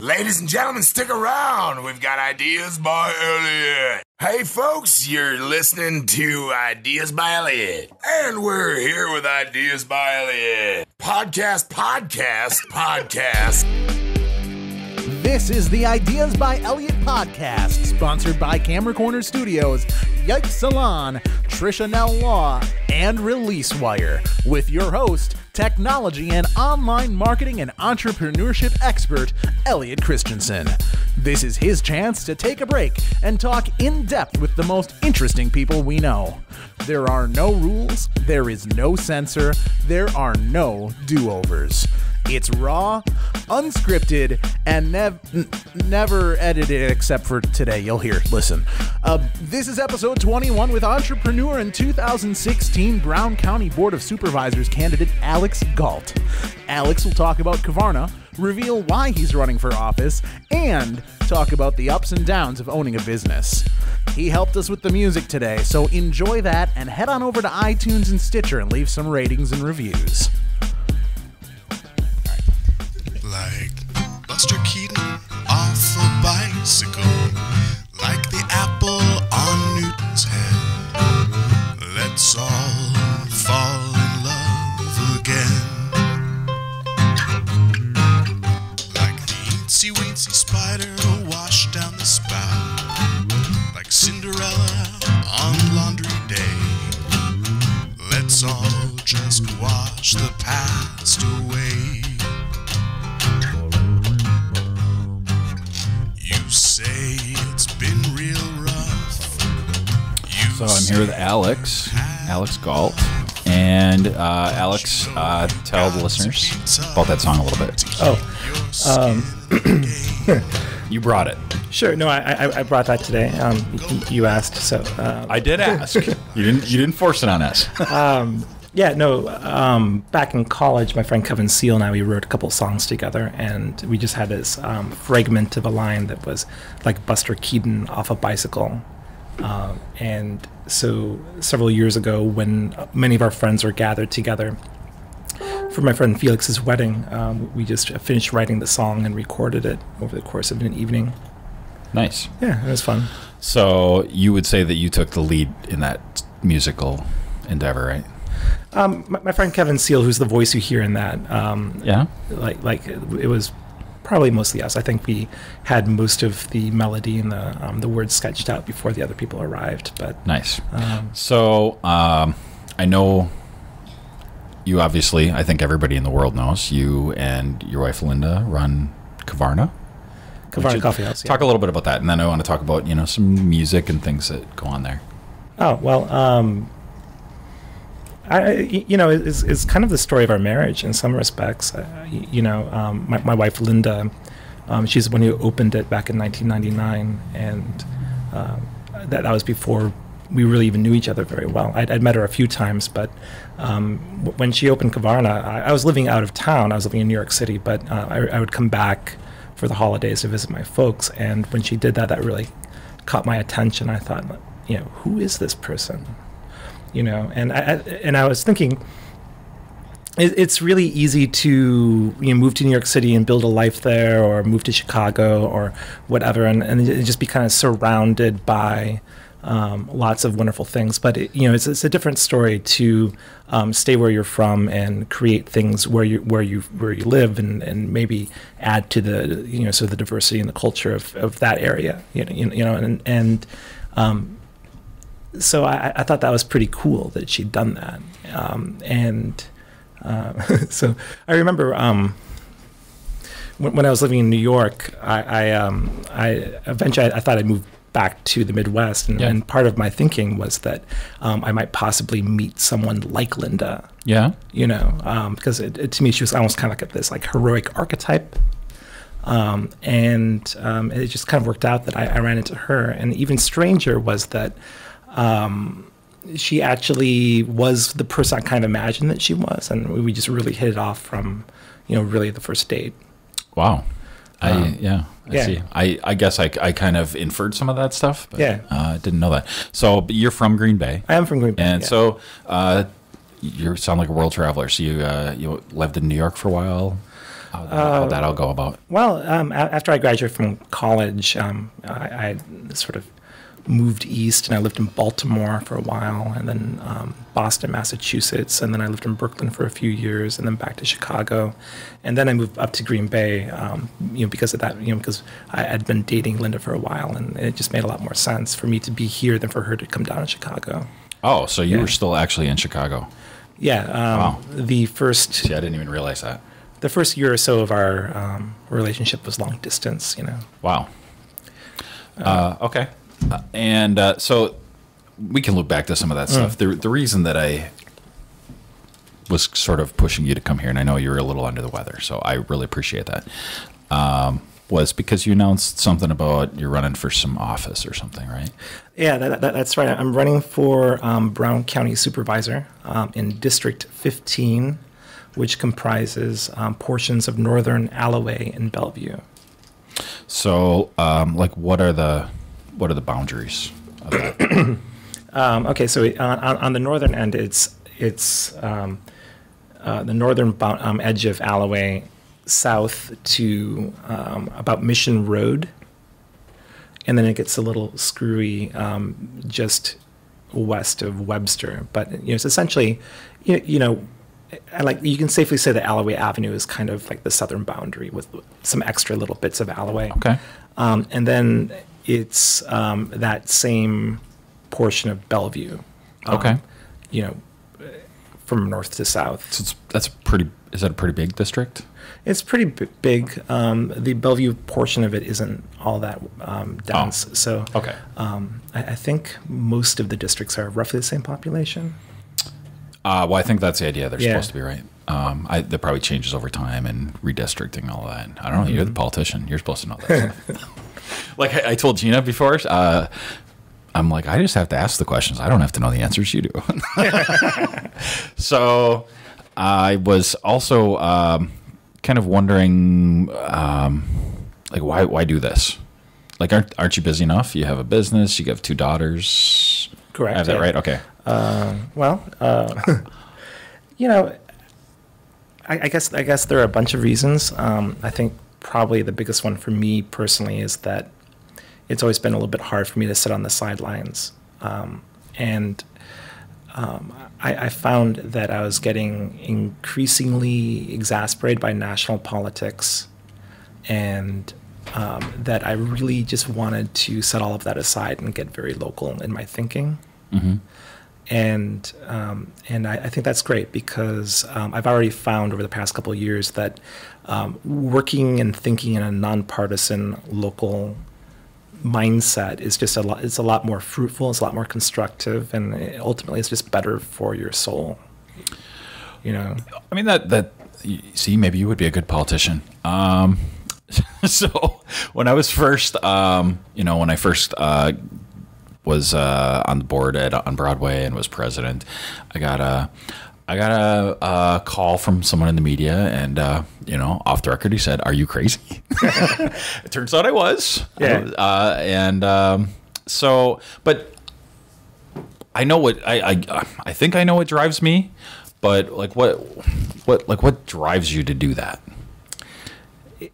Ladies and gentlemen, stick around. We've got Ideas by Elliot. Hey, folks, you're listening to Ideas by Elliot. And we're here with Ideas by Elliot. Podcast, podcast, podcast. This is the Ideas by Elliot podcast, sponsored by Camera Corner Studios, Yikes Salon, Tricia Nell Law, and ReleaseWire, with your host, technology and online marketing and entrepreneurship expert, Elliot Christenson. This is his chance to take a break and talk in depth with the most interesting people we know. There are no rules, there is no censor, there are no do overs. It's raw, unscripted, and nev- n- never edited except for today. You'll hear. Listen. Uh, this is episode 21 with entrepreneur and 2016 Brown County Board of Supervisors candidate Alex Galt. Alex will talk about Kavarna, reveal why he's running for office, and talk about the ups and downs of owning a business. He helped us with the music today, so enjoy that and head on over to iTunes and Stitcher and leave some ratings and reviews. Like Buster Keaton off a bicycle, like the apple on Newton's head. Let's all fall in love again. Like the eensy weensy spider washed down the spout, like Cinderella on laundry day. Let's all just wash the past away. Say it's been real rough. You So I'm here with Alex, Alex Galt, and uh, Alex, uh, tell the listeners about that song a little bit. Oh, You brought it. sure. No, I, I, I brought that today. Um, you asked, so uh, I did ask. you didn't. You didn't force it on us. Yeah. No, um, back in college, my friend Kevin Seal and I we wrote a couple songs together, and we just had this um, fragment of a line that was like Buster Keaton off a bicycle. Um, and so several years ago, when many of our friends were gathered together for my friend Felix's wedding, um, we just finished writing the song and recorded it over the course of an evening. nice. Yeah, it was fun. So you would say that you took the lead in that musical endeavor, right? Um, my, my friend Kevin Seal, who's the voice you hear in that, um, Yeah. like like it was probably mostly us. I think we had most of the melody and the um, the words sketched out before the other people arrived. But Nice. um, So um, I know you. Obviously, I think everybody in the world knows you and your wife Linda run Kavarna. Kavarna Coffee House. yeah. Talk a little bit about that, and then I want to talk about you know some music and things that go on there. Oh well, um, I you know it's, it's kind of the story of our marriage in some respects. Uh, you know, um, my my wife Linda, um, she's the one who opened it back in 1999, and um, that that was before we really even knew each other very well. I'd, I'd met her a few times, but um, when she opened Kavarna, I, I was living out of town. I was living in New York City, but uh, I, I would come back for the holidays to visit my folks. And when she did that, that really caught my attention. I thought, you know, who is this person? You know, and I, and I was thinking, it, it's really easy to you know move to New York City and build a life there, or move to Chicago or whatever, and and just be kind of surrounded by um, lots of wonderful things. But it, you know, it's it's a different story to um, stay where you're from and create things where you where you where you live, and, and maybe add to the you know of the diversity and the culture of, of that area. You know, you know, and and um, so I, I thought that was pretty cool that she'd done that. Um, and uh, so I remember um, when, when I was living in New York, I, I, um, I eventually I, thought I'd move back to the Midwest, and, Yeah. and part of my thinking was that um, I might possibly meet someone like Linda. Yeah. You know, um, because it, it, to me she was almost kind of like this like heroic archetype. Um, and um, it just kind of worked out that I, I ran into her. And even stranger was that um, she actually was the person I kind of imagined that she was, and we just really hit it off from, you know, really the first date. Wow. I Um, yeah. I yeah. see. I, I guess I, I kind of inferred some of that stuff. But, Yeah. Uh, I didn't know that. So but you're from Green Bay. I am from Green Bay, And yeah. so uh, you sound like a world traveler. So you uh, you lived in New York for a while. How how'd that all go about? Well, um, a- after I graduated from college, um, I, I sort of moved east and I lived in Baltimore for a while, and then um, Boston, Massachusetts, and then I lived in Brooklyn for a few years, and then back to Chicago, and then I moved up to Green Bay, um, you know, because of that, you know, because I had been dating Linda for a while, and it just made a lot more sense for me to be here than for her to come down to Chicago. Oh, so you Yeah. were still actually in Chicago? Yeah, um, Wow. the first See, I didn't even realize that. the first year or so of our um, relationship was long distance, you know. Wow. Uh, okay. Uh, and uh, so we can look back to some of that stuff. The, the reason that I was sort of pushing you to come here, and I know you were a little under the weather, so I really appreciate that, um, was because you announced something about you're running for some office or something, right? Yeah, that, that, that's right. I'm running for um, Brown County Supervisor um, in District 15, which comprises um, portions of northern Allouez and Bellevue. So, um, like, what are the what are the boundaries of that? Um, okay, so it- on, on, the northern end, it's it's um, uh, the northern um, edge of Allouez, south to um, about Mission Road, and then it gets a little screwy um, just west of Webster. But you know, it's essentially, you, you know, I like you can safely say that Allouez Avenue is kind of like the southern boundary with some extra little bits of Allouez. Okay. Um, and then it's um, that same portion of Bellevue. um, Okay. You know, from north to south. So it's, that's pretty. Is that a pretty big district? It's pretty b- big. Um, the Bellevue portion of it isn't all that um, dense. So Okay. um, I, I think most of the districts are roughly the same population. Uh, well, I think that's the idea. They're Yeah. supposed to be right. Um, I, that probably changes over time and redistricting all that. I don't know. You're the politician. You're supposed to know that. like I, I told Gina before, uh, I'm like, I just have to ask the questions. I don't have to know the answers. You do. so I was also um, kind of wondering, um, like, why why do this? Like, aren't aren't you busy enough? You have a business. You have two daughters. Correct, I have that right. Okay. Well, uh, you know, I, I guess I guess there are a bunch of reasons. Um, I think probably the biggest one for me personally is that it's always been a little bit hard for me to sit on the sidelines, um, and um, I, I found that I was getting increasingly exasperated by national politics, and um, that I really just wanted to set all of that aside and get very local in my thinking. And um, and I, I think that's great because um, I've already found over the past couple of years that um, working and thinking in a nonpartisan local mindset is just a lot. It's a lot more fruitful. It's a lot more constructive, and it- ultimately, it's just better for your soul. You know. I mean that that see maybe you would be a good politician. Um, so when I was first, um, you know, when I first uh, was uh, on the board at on Broadway and was president, I got a I got a, a call from someone in the media, and uh, you know, off the record, he said, "Are you crazy?" it turns out I was. Yeah. Uh, and um, so, but I know what I, I I think I know what drives me, but like what what like what drives you to do that?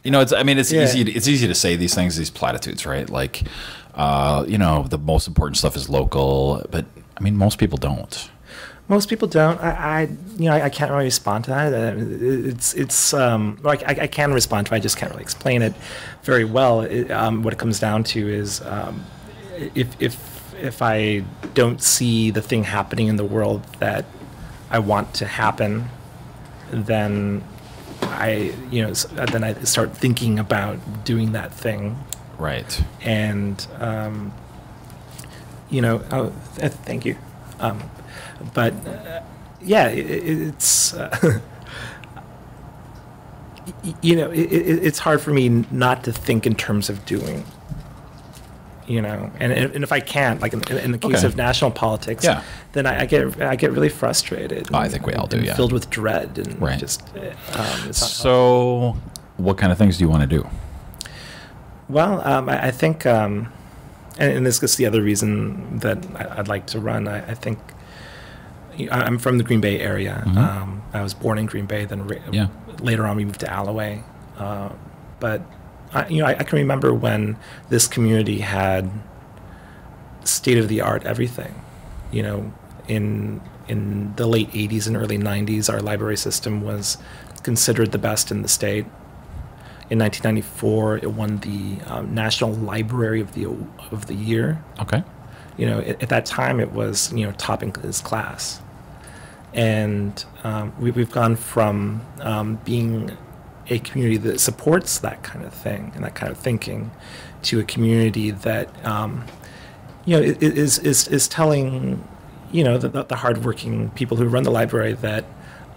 You know, it's I mean it's Yeah. easy to, it's easy to say these things these platitudes, right? Like uh, you know, the most important stuff is local, but I mean most people don't. Most people don't. I, I you know, I, I can't really respond to that. Uh, It's, it's, um, like I, I can respond to. it, I just can't really explain it very well. It, um, what it comes down to is, um, if, if, if I don't see the thing happening in the world that I want to happen, then I, you know, then I start thinking about doing that thing Right. and um, you know, oh, th- thank you. Um, but uh, yeah, it, it- it's uh, you know, it, it, it's hard for me not to think in terms of doing. You know, and and if I can't, like in, in the case Okay. of national politics, Yeah. then I, I get I get really frustrated. Oh, I think we all do, yeah. Filled with dread and Right. just uh, um, it's not So, what kind of things do you want to do? Well, um, I, I think, um, and, and this is the other reason that I, I'd like to run. I, I think, I'm from the Green Bay area. Um, I was born in Green Bay. Then Yeah. later on we moved to Allouez. Uh, but I, you know, I, I can remember when this community had state of the art everything. You know, in in the late '80s and early '90s, our library system was considered the best in the state. In 1994, it won the um, National Library of the of the Year Okay. you know, at, at that time it was, you know, topping its class. And um, we, we've gone from um, being a community that supports that kind of thing and that kind of thinking to a community that, um, you know, is, is, is telling, you know, the, the the hardworking people who run the library that,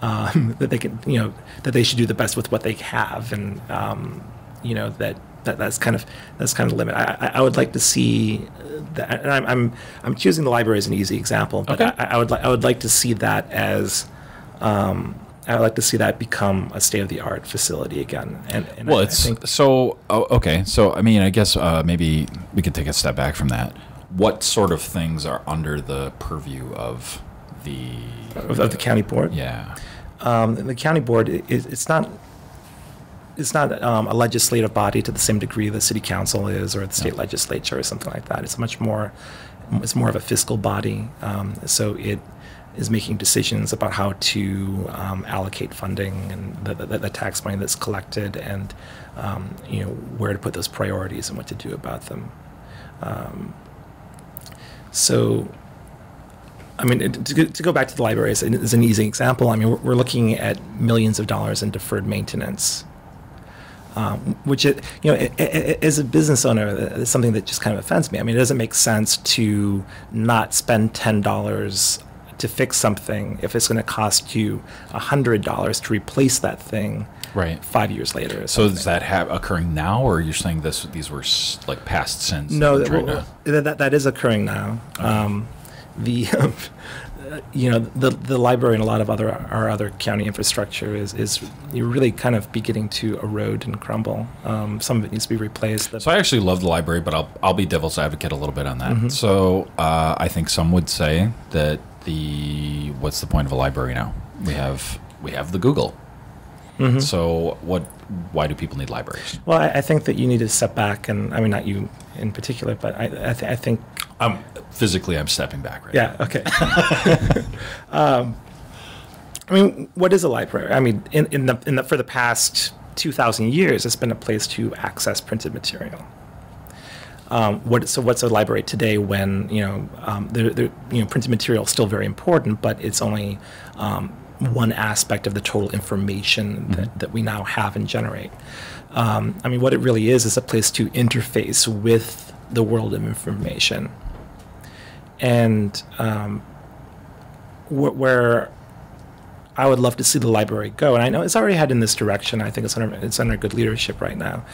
um, that they can, you know, that they should do the best with what they have and, um, you know, that, that that's kind of that's kind of the limit. I, I- I would like to see that, and I'm, I'm I'm choosing the library as an easy example, but Okay. I, I would li- I would like to see that as um, I would like to see that become a state of the art facility again. And, and Well, I, it's I think so oh, okay. So I mean, I guess uh, maybe we could take a step back from that. What sort of things are under the purview of the of, of the county board. Yeah. um, the county board i- is it's not it's not um, a legislative body to the same degree the city council is or the state legislature or something like that. It's much more it's more of a fiscal body. Um, so it is making decisions about how to um, allocate funding and the, the, the tax money that's collected and um, you know where to put those priorities and what to do about them. Um, so I mean, to, go- to go back to the library is an, is an easy example. I mean, we're, we're looking at millions of dollars in deferred maintenance, um, which, it, you know, i- i- i- as a business owner, uh, is something that just kind of offends me. I mean, it doesn't make sense to not spend ten dollars to fix something if it's going to cost you hundred dollars to replace that thing Right. five years later. So is that have occurring now, or you're saying this these were like past sins? No, that that, we're trying well, that, that, is occurring now. Um, the, uh, you know, the the library and a lot of other our other county infrastructure is is you're really kind of beginning to erode and crumble. Um, some of it needs to be replaced. The- So I actually love the library, but I'll I'll be devil's advocate a little bit on that. Mm-hmm. So uh, I think some would say that the what's the point of a library now? We have we have the Google. Mm-hmm. So what? Why do people need libraries? well, I, I think that you need to step back, and I mean not you in particular, but I I, th- I think I'm physically I'm stepping back right. Now. Yeah. Okay. um, I mean, what is a library? I mean, in, in the in the for the past two thousand years, it's been a place to access printed material. Um, what so what's a library today when you know um, there, there, you know printed material is still very important, but it's only um, one aspect of the total information that, that we now have and generate. Um, I mean, what it really is is a place to interface with the world of information and um, wh- where I would love to see the library go, and I know it's already headed in this direction. I think it's under it's under good leadership right now.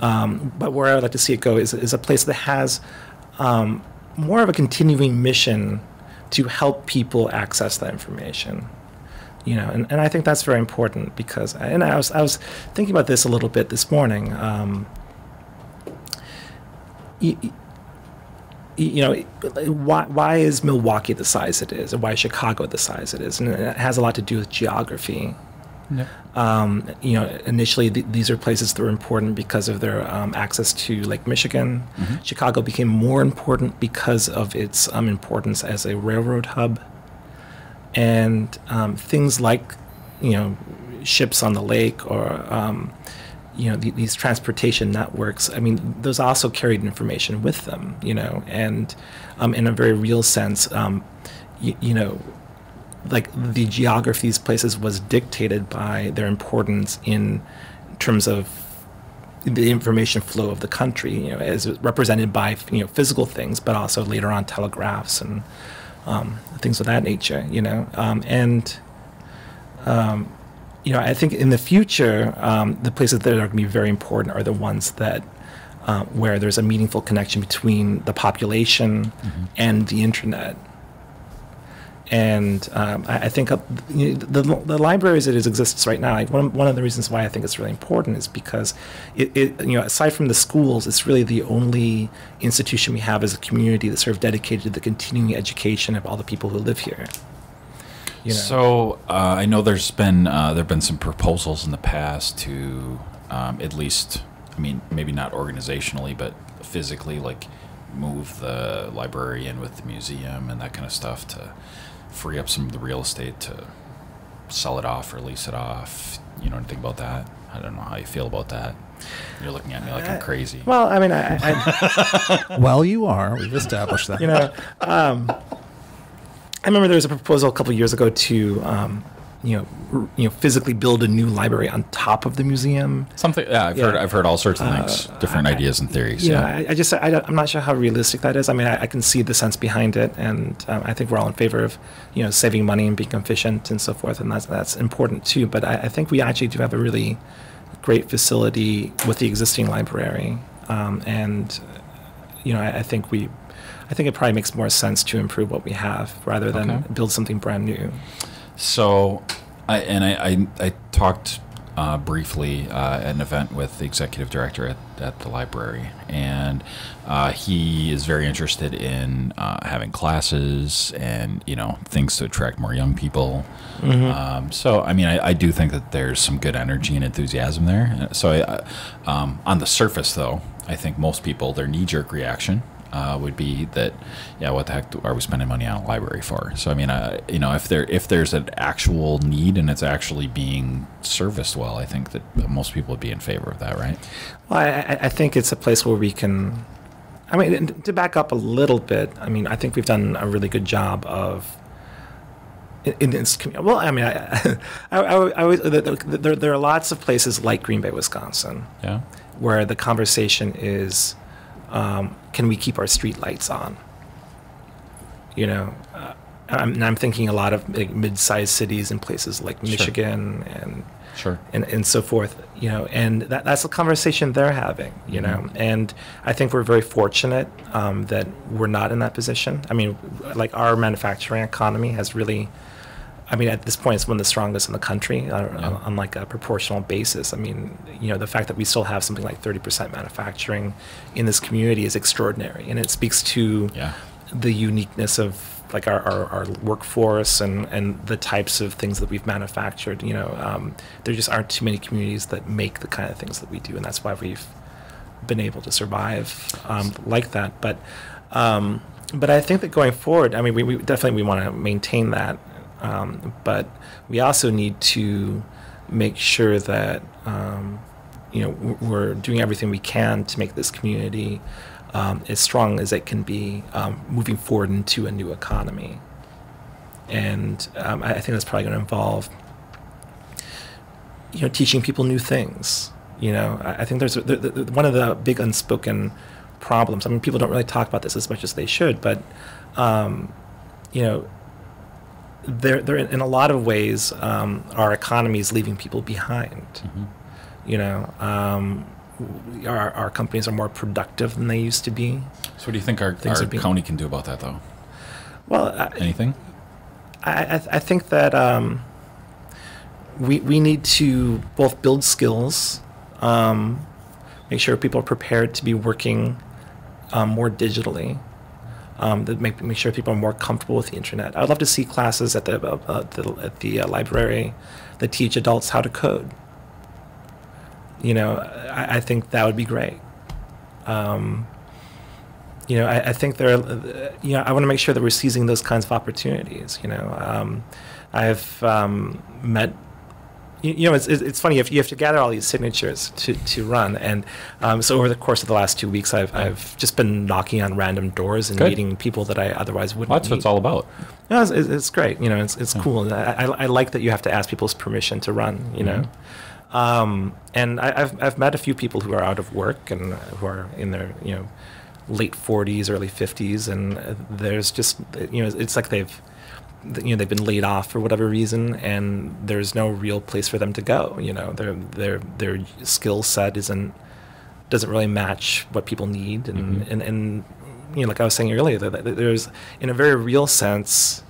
Um, but where I would like to see it go is is a place that has um, more of a continuing mission to help people access that information. You know, and, and I think that's very important because, and I was I was thinking about this a little bit this morning. Um, y- you know, why, why is Milwaukee the size it is, and why is Chicago the size it is? And it has a lot to do with geography. Um, you know, initially th- these are places that were important because of their um, access to Lake Michigan. Chicago became more important because of its um, importance as a railroad hub, and um, things like, you know, ships on the lake or um, you know the, these transportation networks i mean those also carried information with them you know and um, in a very real sense um, you, know like the geography of these places was dictated by their importance in terms of the information flow of the country you know as represented by you know physical things but also later on telegraphs and um, things of that nature you know um, and you know, I think in the future, um, the places that are going to be very important are the ones that uh, where there's a meaningful connection between the population and the internet. And um, I, I think uh, you know, the, the libraries that it exists right now, like one, of- one of the reasons why I think it's really important is because it, it, you know, aside from the schools, it's really the only institution we have as a community that's sort of dedicated to the continuing education of all the people who live here You know? So uh, I know there's been uh, there've been some proposals in the past to um, at least, I mean, maybe not organizationally, but physically, like move the library in with the museum and that kind of stuff to free up some of the real estate to sell it off or lease it off. You know anything about that? I don't know how you feel about that. You're looking at me like I'm crazy. well, I mean, I, I, Well, you are. We've established that. you know, um, I remember there was a proposal a couple years ago to, um, you know, r- you know, physically build a new library on top of the museum. Something. Yeah, I've Yeah. heard. I've heard all sorts of things, different ideas and theories. Yeah, Yeah. I, I just I, don't- I'm not sure how realistic that is. I mean, I, I can see the sense behind it, and um, I think we're all in favor of you know saving money and being efficient and so forth, and that's that's important too. But I, I think we actually do have a really great facility with the existing library, um, and you know I, I think we. I think it probably makes more sense to improve what we have rather than Okay. build something brand new. So, I and I I, I talked uh, briefly uh, at an event with the executive director at, at the library, and uh, he is very interested in uh, having classes and you know things to attract more young people. Um, so, I mean, I, I do think that there's some good energy and enthusiasm there. So, I, I- um, on the surface, though, I think most people their knee jerk reaction uh, would be that, yeah, what the heck do- are we spending money on a library for? So I mean, uh, you know, if there if there's an actual need and it's actually being serviced well, I think that most people would be in favor of that, right? Well, I, I think it's a place where we can. I mean, to back up a little bit, I mean, I think we've done a really good job of. In, in this community, well, I mean, I, I, I, I always, there, there are lots of places like Green Bay, Wisconsin, Yeah. where the conversation is, um, can we keep our street lights on? You know, uh, I'm, and I'm thinking a lot of big mid-sized cities in places like Michigan and Sure. and, and so forth, you know, and that, that's a conversation they're having, you know, and I think we're very fortunate um, that we're not in that position. I mean, like our manufacturing economy has really, I mean, at this point, it's one of the strongest in the country uh, on, on like a proportional basis. I mean, you know, the fact that we still have something like 30% manufacturing in this community is extraordinary, and it speaks to Yeah. the uniqueness of like our, our, our workforce and, and the types of things that we've manufactured. You know, um, there just aren't too many communities that make the kind of things that we do, and that's why we've been able to survive um, like that. But um, but I think that going forward, I mean, we, we definitely we want to maintain that, um, but we also need to make sure that um, you know we're doing everything we can to make this community um, as strong as it can be um, moving forward into a new economy. And um, I think that's probably going to involve you know teaching people new things. You know, I, I think there's one of the big unspoken problems. I mean, people don't really talk about this as much as they should, but um, you know, there, there in a lot of ways, um, our economy is leaving people behind. You know, um, our, our companies are more productive than they used to be. So what do you think our, Things our being- county can do about that, though? Well, I, Anything? I, I- I think that um, we, we need to both build skills, um, make sure people are prepared to be working um, more digitally, um, that make, make sure people are more comfortable with the internet. I'd love to see classes at the, uh, uh, the, at the uh, library that teach adults how to code. You know, I, I think that would be great. Um, you know, I, I think there, are, uh, you know, I want to make sure that we're seizing those kinds of opportunities. You know, um, I've um, met, you, you know, it's, it's funny if you have to gather all these signatures to, to run, and um, so over the course of the last two weeks, I've I've just been knocking on random doors and Good. meeting people that I otherwise wouldn't. Well, that's what it's all about. No, it's, it's, great. You know, it's, it's cool. I, I, I like that you have to ask people's permission to run. You know, um, and I, I've I've met a few people who are out of work and who are in their you know late 40s, early 50s, and there's just you know it's like they've you know they've been laid off for whatever reason, and there's no real place for them to go. You know, their their their skill set isn't doesn't really match what people need, and and, and you know, like I was saying earlier, that there's in a very real sense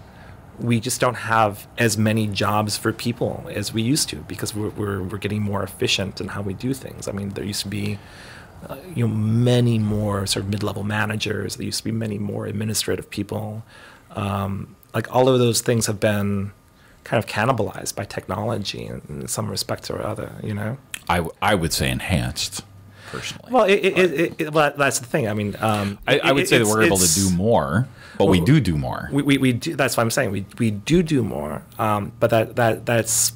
we just don't have as many jobs for people as we used to because we're, we're, we're getting more efficient in how we do things. I mean, there used to be, uh, you know, many more sort of mid-level managers. There used to be many more administrative people. Um, like all of those things have been kind of cannibalized by technology in, in some respect or other. You know. I, w- I would say enhanced, personally. Well, it, it, it, well, that's the thing. I mean, um, I, I would say that we're able to do more, but we do do more. We, we, we do. That's what I'm saying. We we do do more. Um, but that that that's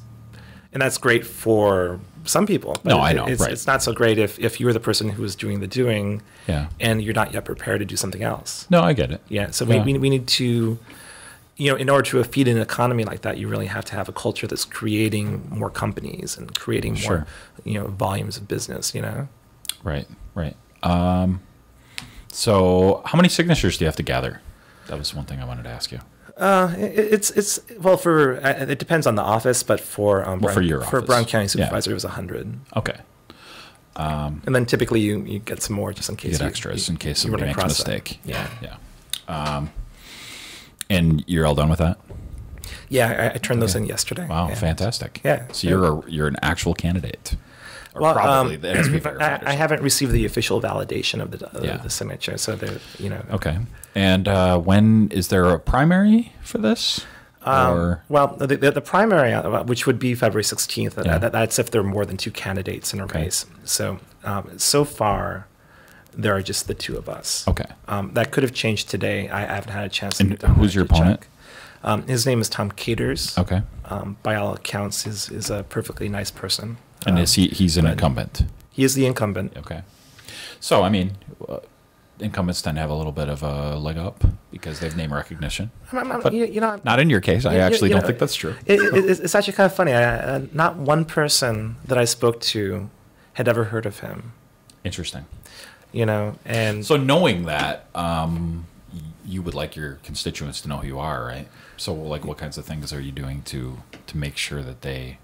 and that's great for some people. But No, I know, It's, right. it's not so great if if you're the person who is doing the doing, Yeah. and you're not yet prepared to do something else. no, I get it. Yeah. So Yeah. We, we we need to. You know, in order to feed an economy like that, you really have to have a culture that's creating more companies and creating more, Sure. you know, volumes of business. You know, Right, right. Um, so, how many signatures do you have to gather? That was one thing I wanted to ask you. Uh, it- it's it's well for uh, it depends on the office, but for um, Well, for Brown- your for office. Brown County Yeah. Supervisor, it was hundred, Okay. and then typically you, you get some more just in case You get extras in case you somebody makes a across that. mistake. Yeah, Yeah. Um, and you're all done with that? yeah. I, I turned those in yesterday. Wow, yeah. fantastic. Yeah. So you're a, you're an actual candidate. Or Well, probably um, that has to be but verified. or I, I haven't received the official validation of the of Yeah. the signature, so the you know. Okay. And uh, when is there a primary for this? Um, or well, the, the, the primary, uh, which would be February 16th, Yeah. that, that's if there are more than two candidates in a Okay. race. So, um, so far, there are just the two of us. okay, Um, that could have changed today. I, I haven't had a chance. to And down who's your to opponent? check. Um, his name is Tom Caters. okay. Um, by all accounts, is is a perfectly nice person. And is he he's an incumbent? He is the incumbent. Okay. So I mean, uh, incumbents tend to have a little bit of a leg up because they have name recognition. I'm- I'm- But you, you know, I'm- Not in your case. I you- actually you don't think that's true. It, it, it's- it's actually kind of funny. I, uh, not one person that I spoke to had ever heard of him. Interesting. You know, and So knowing that, um, you would like your constituents to know who you are, right? So like, what kinds of things are you doing to to make sure that they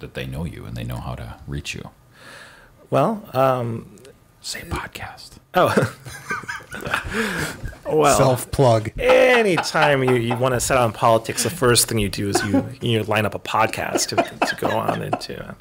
that they know you and they know how to reach you? well, um, Say podcast. oh, well, Self plug. anytime you, you want to set on politics, the first thing you do is you you line up a podcast to, to go on into,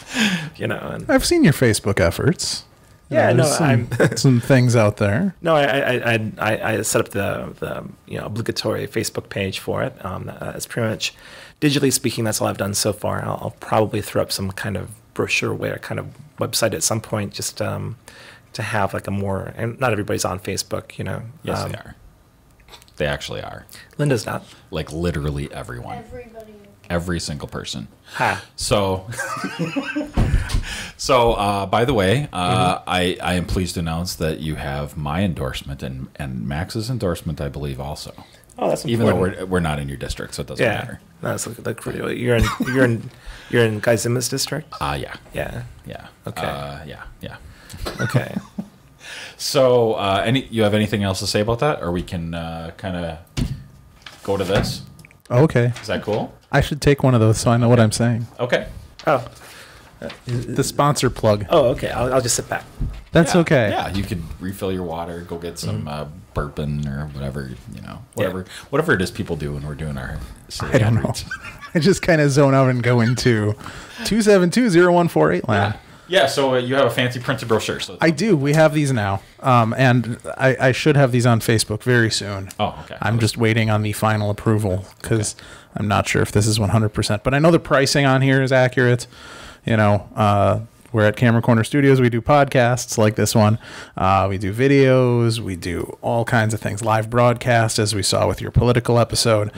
you know, and I've seen your Facebook efforts. Yeah, There's no, some, I'm- some things out there. No, I, I, I, I, I set up the, the you know obligatory Facebook page for it. Um, uh, it's pretty much, digitally speaking, that's all I've done so far. I'll, I'll probably throw up some kind of brochureware kind of website at some point, just um, to have like a more. And not everybody's on Facebook, you know. Yes, Um, they are. They actually are. Linda's not. Like literally everyone, Everybody. every single person. Ha. So, so uh, by the way, uh, Mm-hmm. I I am pleased to announce that you have my endorsement and and Max's endorsement, I believe, also. Oh, that's Even though we're we're not in your district, so it doesn't yeah, matter. that's like, like really- you're in you're in you're in Gaizima's district. Ah, yeah, Yeah. yeah. Okay. Uh, yeah, yeah. Okay. So, uh, any you have anything else to say about that, or we can uh, kind of go to this? Okay. Is that cool? I should take one of those so I know what I'm saying. Okay. oh. The sponsor plug. Oh. Okay. I'll, I'll just sit back. That's Yeah, okay. Yeah, you could refill your water, go get some Mm-hmm. uh, bourbon or whatever, you know, whatever, whatever it is people do when we're doing our. I don't know. I just kind of zone out and go into 2720148 land. Yeah, so uh, you have a fancy printed brochure. So I do. We have these now. Um, and I, I should have these on Facebook very soon. Oh, okay. I'm just waiting on the final approval because I'm not sure if this is 100%. But I know the pricing on here is accurate. You know, uh, we're at Camera Corner Studios. We do podcasts like this one. Uh, we do videos. We do all kinds of things. Live broadcast, as we saw with your political episode.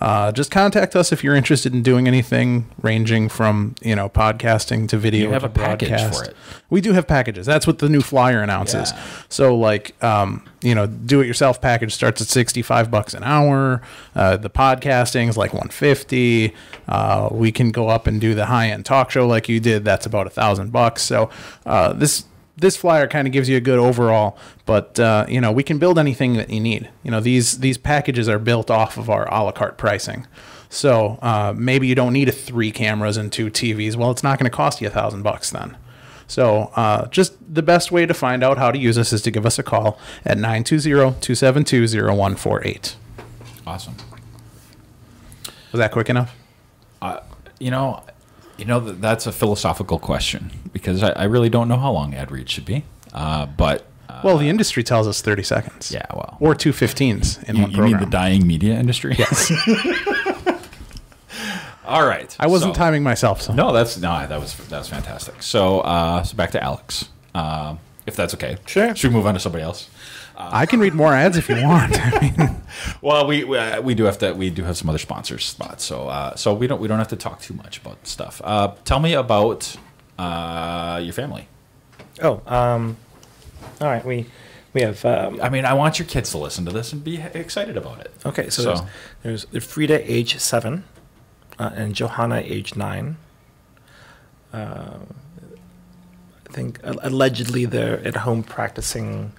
Uh, just contact us if you're interested in doing anything ranging from you know podcasting to video. You have to a package broadcast. for it. We do have packages. That's what the new flyer announces. Yeah. So like, um, you know, do it yourself package starts at 65 bucks an hour. Uh, the podcasting is like 150. Uh, we can go up and do the high end talk show like you did. That's about a thousand bucks. So, uh, this, this flyer kind of gives you a good overall, but uh, you know we can build anything that you need. You know these these packages are built off of our a la carte pricing. So uh, maybe you don't need a three cameras and two TVs. Well, it's not going to cost you a thousand bucks then. So uh, just the best way to find out how to use us is to give us a call at 920-272-0148. awesome. Was that quick enough? Uh, You know, you know that's a philosophical question because I, I really don't know how long ad read should be. Uh, but uh, Well, the industry tells us 30 seconds. yeah, well, Or two 15s in you, one you program. mean the dying media industry? Yes. All right. I wasn't so- timing myself. So. No, that's no, that was that was fantastic. So, uh, so back to Alex, um, if that's okay. Sure. Should we move on to somebody else? I can read more ads if you want. I mean, Well, we we, uh, we do have to we do have some other sponsors spots, so uh, so we don't we don't have to talk too much about stuff. Uh, tell me about uh, your family. Oh, um, all right. We we have um, I mean, I want your kids to listen to this and be excited about it. okay. So, So- there's there's Frida, age seven, uh, and Johanna, age nine. Uh, I think uh, allegedly they're at home practicing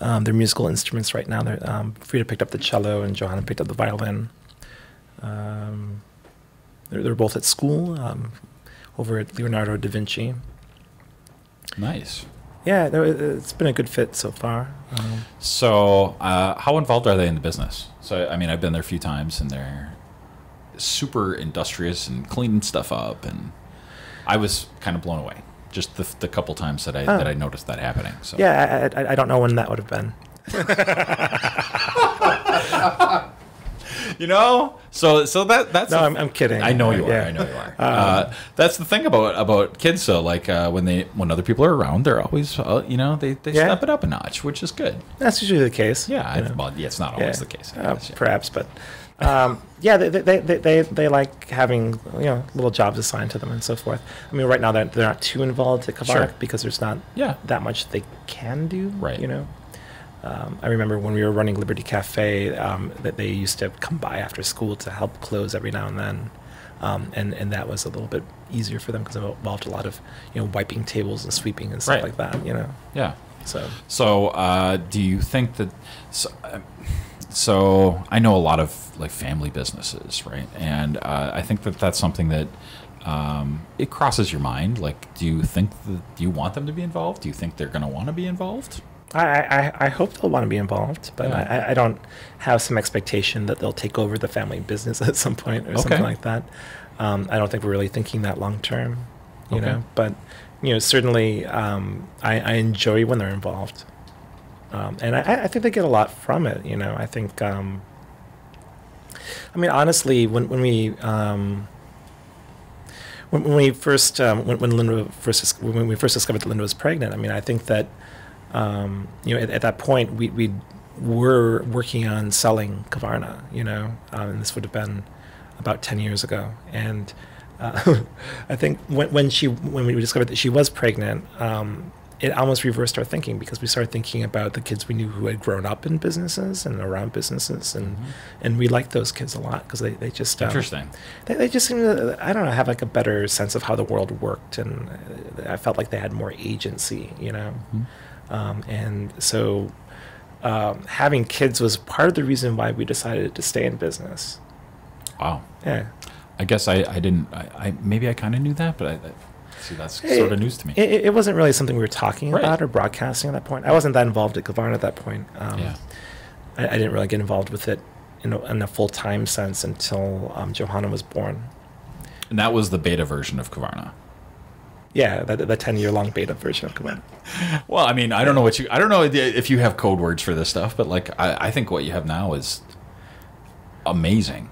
um, their musical instruments right now. They're, um, Frida picked up the cello and Johanna picked up the violin. Um, they're, they're both at school um, over at Leonardo da Vinci. Nice. Yeah, it- it's been a good fit so far. Um, So, uh, how involved are they in the business? So, I mean, I've been there a few times, and they're super industrious and cleaning stuff up, and I was kind of blown away just the, the couple times that I Oh. that I noticed that happening. So, yeah, I, I, I don't know when that would have been. you know, so so that that's No, I'm, I'm kidding. I know you are. Yeah. I know you are. uh, that's the thing about about kids. though. like uh, when they when other people are around, they're always uh, you know they, they Yeah. step it up a notch, which is good. That's usually the case. Yeah, I, well, yeah, it's not always the case. Uh, guess, yeah. Perhaps, but um, yeah, they, they, they, they, they like having you know little jobs assigned to them and so forth. I mean, right now they're, they're not too involved at Kavarna Sure. because there's not Yeah. that much they can do. Right. You know. Um, I remember when we were running Liberty Cafe um, that they used to come by after school to help close every now and then, um, and and that was a little bit easier for them because it involved a lot of you know wiping tables and sweeping and stuff Right. like that. You know, Yeah. so So, uh, do you think that? So, uh, so, I know a lot of like family businesses, right? And uh, I think that that's something that um, it crosses your mind. Like, do you think that do you want them to be involved? Do you think they're going to want to be involved? I, I, I hope they'll want to be involved, but Yeah. I, I don't have some expectation that they'll take over the family business at some point or something like that. Um, I don't think we're really thinking that long term, you Okay. know. But you know, certainly, um, I, I enjoy when they're involved, um, and I, I think they get a lot from it. You know, I think. Um, I mean, honestly, when when we um, when, when we first um, when, when Linda first when we first discovered that Linda was pregnant, I mean, I think that um, you know at, at that point we we were working on selling Kavarna, you know, um, and this would have been about ten years ago, and uh, I think when when she when we discovered that she was pregnant. Um, it almost reversed our thinking because we started thinking about the kids we knew who had grown up in businesses and around businesses, and and we liked those kids a lot because they, they just um, Interesting. they, they just seem to i don't know have like a better sense of how the world worked and i felt like they had more agency you know um, and so um, having kids was part of the reason why we decided to stay in business Wow. yeah I guess I, I didn't. I, I maybe I kind of knew that, but I, I see that's It- sort of news to me. it, it wasn't really something we were talking Right. about or broadcasting at that point i wasn't that involved at Kavarna at that point um, yeah. I, I didn't really get involved with it in a, in a full-time sense until um, johanna was born And that was the beta version of Kavarna. yeah the, the 10-year-long beta version of Kavarna. Well, I mean, I don't know what you. I don't know if you have code words for this stuff, but like, I, I think what you have now is amazing.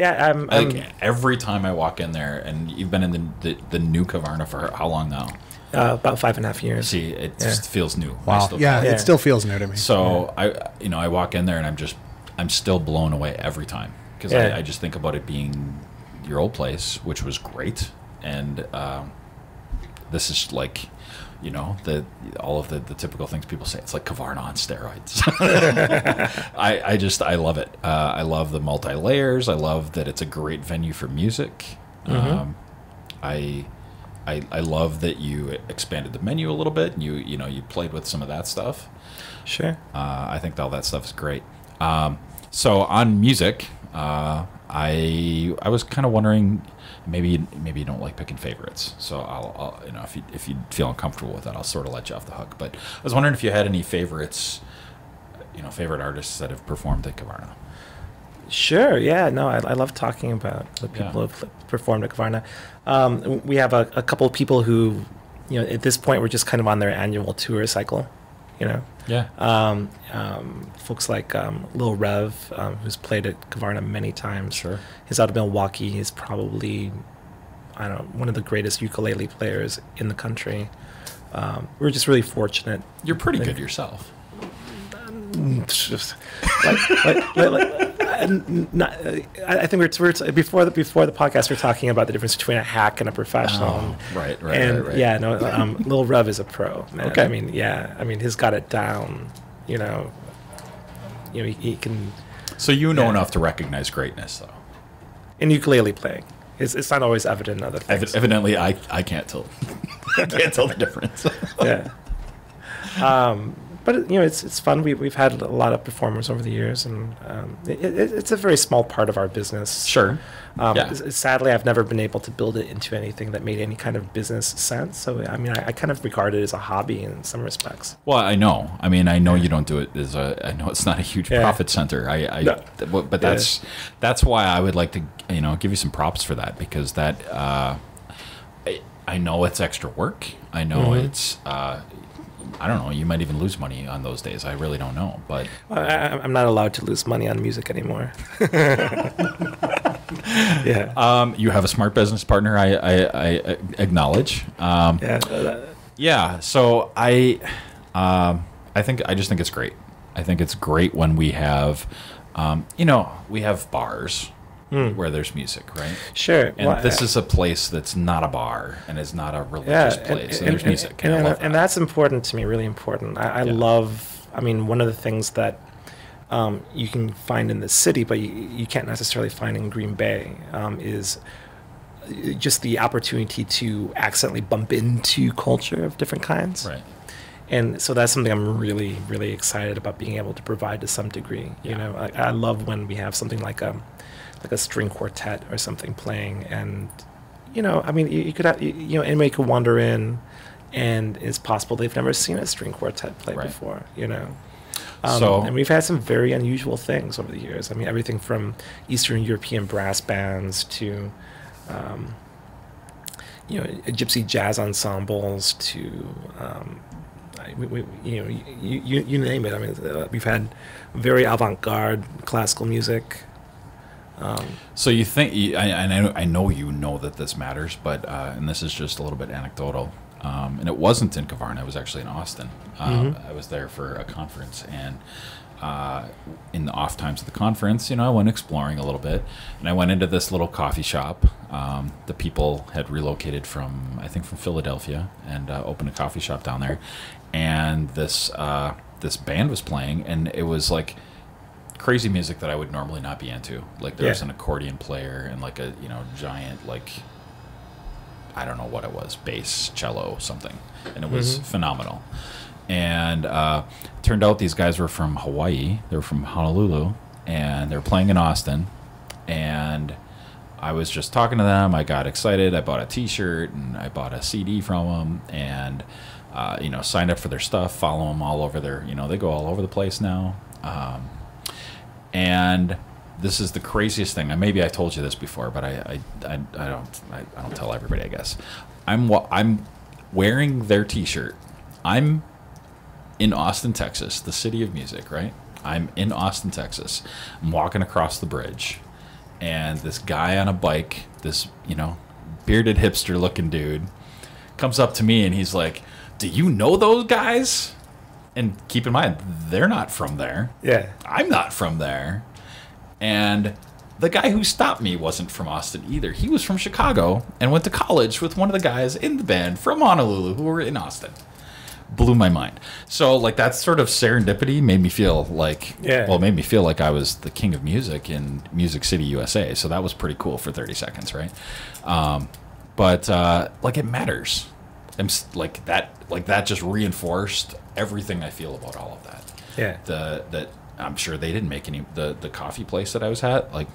Yeah I'm, I'm Like every time I walk in there, and you've been in the the, the new Kavarna for how long now? uh, about five and a half years See, it Yeah. just feels new. Wow. still Yeah, it. Yeah. it still feels new to me. So I, you know, I walk in there and I'm just, I'm still blown away every time because Yeah. I, I just think about it being your old place, which was great, and um, this is like, you know, the all of the, the typical things people say. It's like Kavarna on steroids. I, I just I love it. Uh, I love the multi layers. I love that it's a great venue for music. Um, I. I, I love that you expanded the menu a little bit and you you know you played with some of that stuff. sure Uh, I think all that stuff is great. Um, so on music, uh, I I was kind of wondering, maybe maybe you don't like picking favorites. So I'll, I'll you know if you if you feel uncomfortable with that, I'll sort of let you off the hook. But I was wondering if you had any favorites, you know, favorite artists that have performed at Kavarna. Sure. Yeah. No, I, I love talking about the people Yeah. who have performed at Kavarna. Um, we have a, a couple of people who, you know, at this point we're just kind of on their annual tour cycle. You know, Yeah. um, um, folks like um, Lil Rev, um, who's played at Kavarna many times. Sure. He's out of Milwaukee. He's probably, I don't know, one of the greatest ukulele players in the country. Um, we're just really fortunate. You're pretty good yourself. It's just like, like, like, not, uh, I think we're, we're before the before the podcast we're talking about the difference between a hack and a professional. Oh, right, right, and right, right. yeah, no, um, Lil Rev is a pro. Man. Okay. I mean, yeah, I mean, he's got it down. You know, you know, he, he can So you know Yeah. enough to recognize greatness, though. in ukulele playing. It's, it's not always evident in other things. Evi- evidently, I, I can't tell. I can't tell the difference. yeah. Um, but you know, it's it's fun. We we've had a lot of performers over the years, and um, it, it, it's a very small part of our business. Sure. Um, Yeah. Sadly, I've never been able to build it into anything that made any kind of business sense. So I mean, I, I kind of regard it as a hobby in some respects. Well, I know. I mean, I know you don't do it as a. I know it's not a huge Yeah. profit center. I, I No. th- but but that's that's why I would like to you know give you some props for that because that uh, I, I know it's extra work. I know Mm-hmm. it's. Uh, I don't know. You might even lose money on those days. I really don't know. But I, I- I'm not allowed to lose money on music anymore. yeah. um, you have a smart business partner. I I, I acknowledge. Um, yeah. Yeah. So I, um, I think I just think it's great. I think it's great when we have, um, you know, we have bars where there's music, right? Sure. And Well, this uh, is a place that's not a bar and is not a yeah, religious and- place. And, and- there's music, and, and, I and, and that's important to me. Really important. I, I Yeah. love. I mean, one of the things that um, you can find in the city, but you, you can't necessarily find in Green Bay, um, is uh, just the opportunity to accidentally bump into culture of different kinds. right. And so that's something I'm really, really excited about being able to provide to some degree. You know, I, I love when we have something like a like a string quartet or something playing, and you know, I mean, you, you could have, you, you know, anybody could wander in, and it's possible they've never seen a string quartet play Right. before. You know. Um, So- and we've had some very unusual things over the years. I mean, everything from Eastern European brass bands to, um, you know, gypsy jazz ensembles to, um, we, we, you know, you, you, you name it. I mean, uh, we've had very avant-garde classical music. Um, So you think? you- I, I know you know that this matters, but uh, and this is just a little bit anecdotal. Um, and it wasn't in Kavarna; it was actually in Austin. Um, I was there for a conference, and uh, in the off times of the conference, you know, I went exploring a little bit, and I went into this little coffee shop. Um, the people had relocated from, I think, from Philadelphia, and uh, opened a coffee shop down there. And this uh, this band was playing, and it was like crazy music that I would normally not be into. Like there was an accordion player and like a you know giant like I don't know what it was, bass, cello, something, and it was phenomenal. And uh, turned out these guys were from Hawaii. They were from Honolulu, and they were playing in Austin. And I was just talking to them. I got excited. I bought a T-shirt and I bought a CD from them, and uh, you know signed up for their stuff. Follow them all over their. You know they go all over the place now. Um, and this is the craziest thing. Maybe I told you this before, but I I, I, I don't I, I don't tell everybody. I guess I'm I'm wearing their T-shirt. I'm in Austin, Texas, the city of music. Right. I'm in Austin, Texas. I'm walking across the bridge, and this guy on a bike, this you know, bearded hipster looking dude, comes up to me and he's like, "Do you know those guys?" And keep in mind, they're not from there. yeah. I'm not from there. And the guy who stopped me wasn't from Austin either. He was from Chicago and went to college with one of the guys in the band from Honolulu who were in Austin. Blew my mind. So, like, that sort of serendipity made me feel like, Yeah. well, it made me feel like I was the king of music in Music City, USA. So that was pretty cool for 30 seconds, right? Um, but, uh, like, it matters. I'm like that, like that just reinforced everything I feel about all of that Yeah. the that I'm sure they didn't make any the the coffee place that I was at like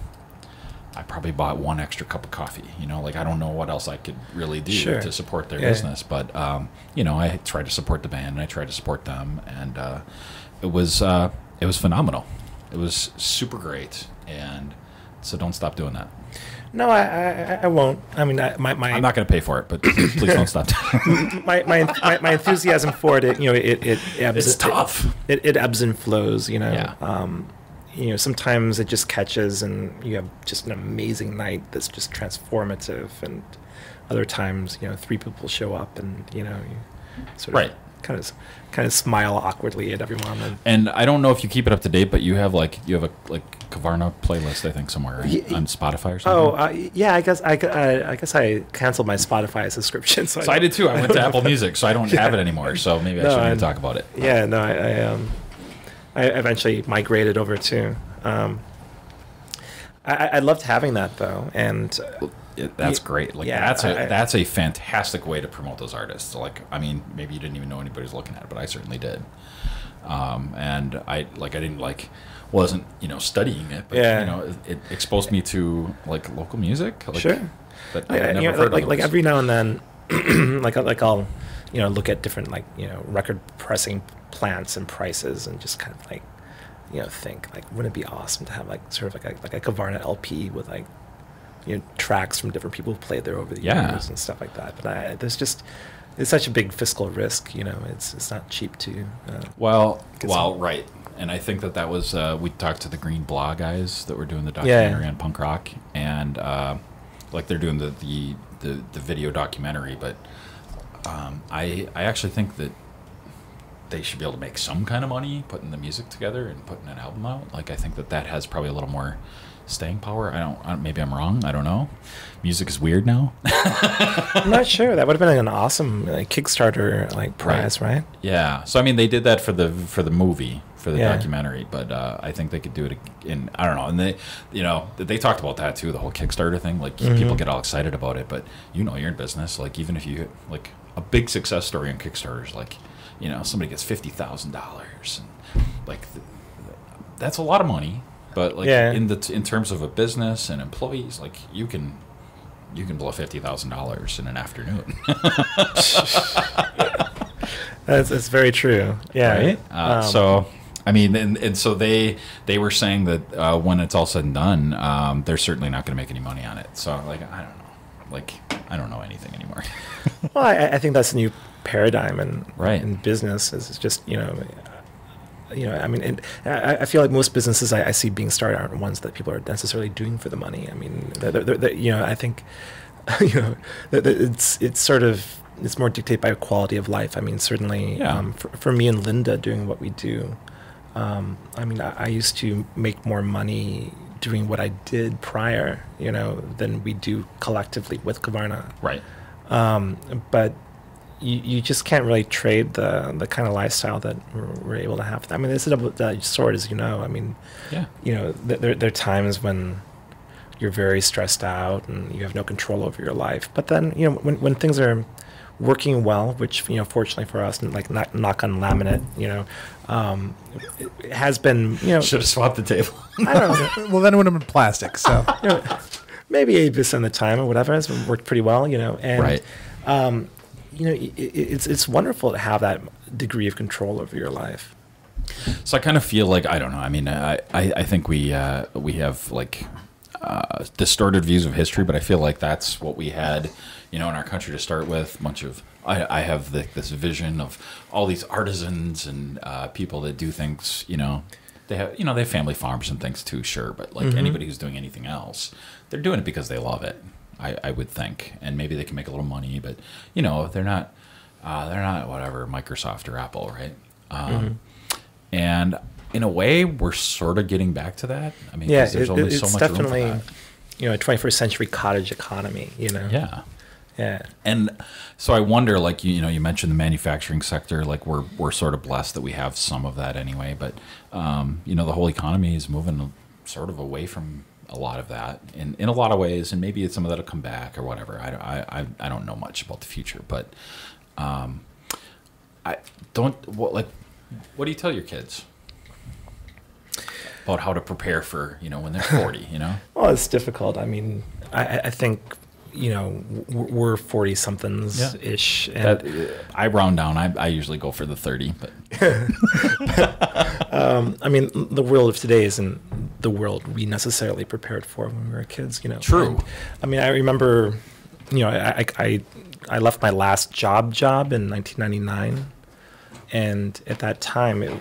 I probably bought one extra cup of coffee you know like I don't know what else I could really do Sure. to support their Yeah. business but um you know I tried to support the band and I tried to support them and uh it was uh it was phenomenal it was super great and so don't stop doing that No, I, I, I won't. I mean, I, my my I'm not going to pay for it, but please don't stop. my, my, my, my enthusiasm for it, it, you know, it, it ebbs. It's tough. It, it ebbs and flows, you know. Yeah. Um, you know, sometimes it just catches and you have just an amazing night that's just transformative, and other times, you know, three people show up and you know, you sort of Right. kind of kind of smile awkwardly at everyone. And, and I don't know if you keep it up to date, but you have like you have a like Kavarna playlist, I think, somewhere right? On Spotify or oh, something. uh, yeah, I guess I, I, I guess I canceled my Spotify subscription. So, so I did too. I went to Apple Music, so I don't have it anymore. So maybe I No, shouldn't even talk about it. Yeah, no, I, I um, I eventually migrated over to. Um, I, I I loved having that though, and uh, that's great. Like yeah, that's a I- that's a fantastic way to promote those artists. Like I mean, maybe you didn't even know anybody was looking at it, but I certainly did. Um, and I like I didn't like wasn't you know studying it, but Yeah. you know it, it exposed me to like local music. Like, Sure. That I, I've never know, heard like, like every now and then, like I- like I'll, you know, look at different like you know record pressing plants and prices, and just kind of like, you know, think like, wouldn't it be awesome to have like sort of like a, like a Kavarna LP with like, you know, tracks from different people who played there over the Yeah. years and stuff like that. But I, there's just it's such a big fiscal risk, you know. It's it's not cheap to. Uh, Well, well, some- right. And I think that that was uh, we talked to the Green Blah guys that were doing the Yeah. documentary on punk rock, and uh, like they're doing the, the the the video documentary. But um, I I actually think that they should be able to make some kind of money putting the music together and putting an album out. Like I think that that has probably a little more staying power. I don't. I don't maybe I'm wrong. I don't know. Music is weird now. I'm not sure. That would have been like an awesome like, Kickstarter like prize, right? Yeah. So I mean, they did that for the for the movie for the Yeah. documentary, but uh, I think they could do it in I don't know. And they, you know, they talked about that too, the whole Kickstarter thing. Like Mm-hmm. people get all excited about it, but you know, you're in business. Like even if you like a big success story on Kickstarter is like, you know, somebody gets fifty thousand dollars, and like th- that's a lot of money. But like Yeah. in the t- in terms of a business and employees, like you can. You can blow fifty thousand dollars in an afternoon. That's, that's very true. Yeah. right? Uh, Um, so, I mean, and, and so they they were saying that uh, when it's all said and done, um, they're certainly not going to make any money on it. So, like, I don't know, like, I don't know anything anymore. Well, I, I think that's a new paradigm in Right. in business. Is it's just you know, you know. I mean, and I, I feel like most businesses I, I see being started aren't ones that people are necessarily doing for the money. I mean, they're, they're, they're, you know, I think you know, it's it's sort of it's more dictated by quality of life. I mean, certainly Yeah. um, for, for me and Linda doing what we do. Um, I mean, I, I used to make more money doing what I did prior, you know, than we do collectively with Kavarna right. um, but you, you just can't really trade the the kind of lifestyle that we're, we're able to have. I mean, it's a double-edged sword, as you know. I mean, Yeah. you know, th- there, there are times when you're very stressed out and you have no control over your life. But then, you know, when, when things are working well, which, you know, fortunately for us, and like knock, knock on laminate, you know, um, it, it has been, you know, Should have swapped the table. I don't know, well, then it would have been plastic. So you know, maybe 80% of the time or whatever has worked pretty well, you know, and, Right. um, you know, i i- it's, it's wonderful to have that degree of control over your life. So I kind of feel like I don't know. I mean, I I, I think we uh, we have like uh, distorted views of history, but I feel like that's what we had, you know, in our country to start with. A bunch of I, I have the, this vision of all these artisans and uh, people that do things. You know, they have you know they have family farms and things too, sure. But like anybody who's doing anything else, they're doing it because they love it. I, I would think, and maybe they can make a little money, but you know, they're not. Uh, they're not whatever Microsoft or Apple, right? Um, and in a way, we're sort of getting back to that. I mean, Yeah, there's it, only it's so much definitely, room for you know, a 21st century cottage economy, you know? Yeah. Yeah. And so I wonder, like you, you know, you mentioned the manufacturing sector. Like we're we're sort of blessed that we have some of that anyway. But um, you know, the whole economy is moving sort of away from a lot of that in in a lot of ways, and maybe some of that'll come back or whatever. I I I, don't know much about the future, but um, I don't what like what do you tell your kids about how to prepare for you know when they're forty? You know. Well, it's difficult. I mean, I- I think you know, we're 40 somethings ish. And, That, I round down. I, I usually go for the 30, but um, I mean, the world of today isn't the world we necessarily prepared for when we were kids. You know. True. And, I mean, I remember, you know, I, I I I left my last job job in 1999, and at that time, it,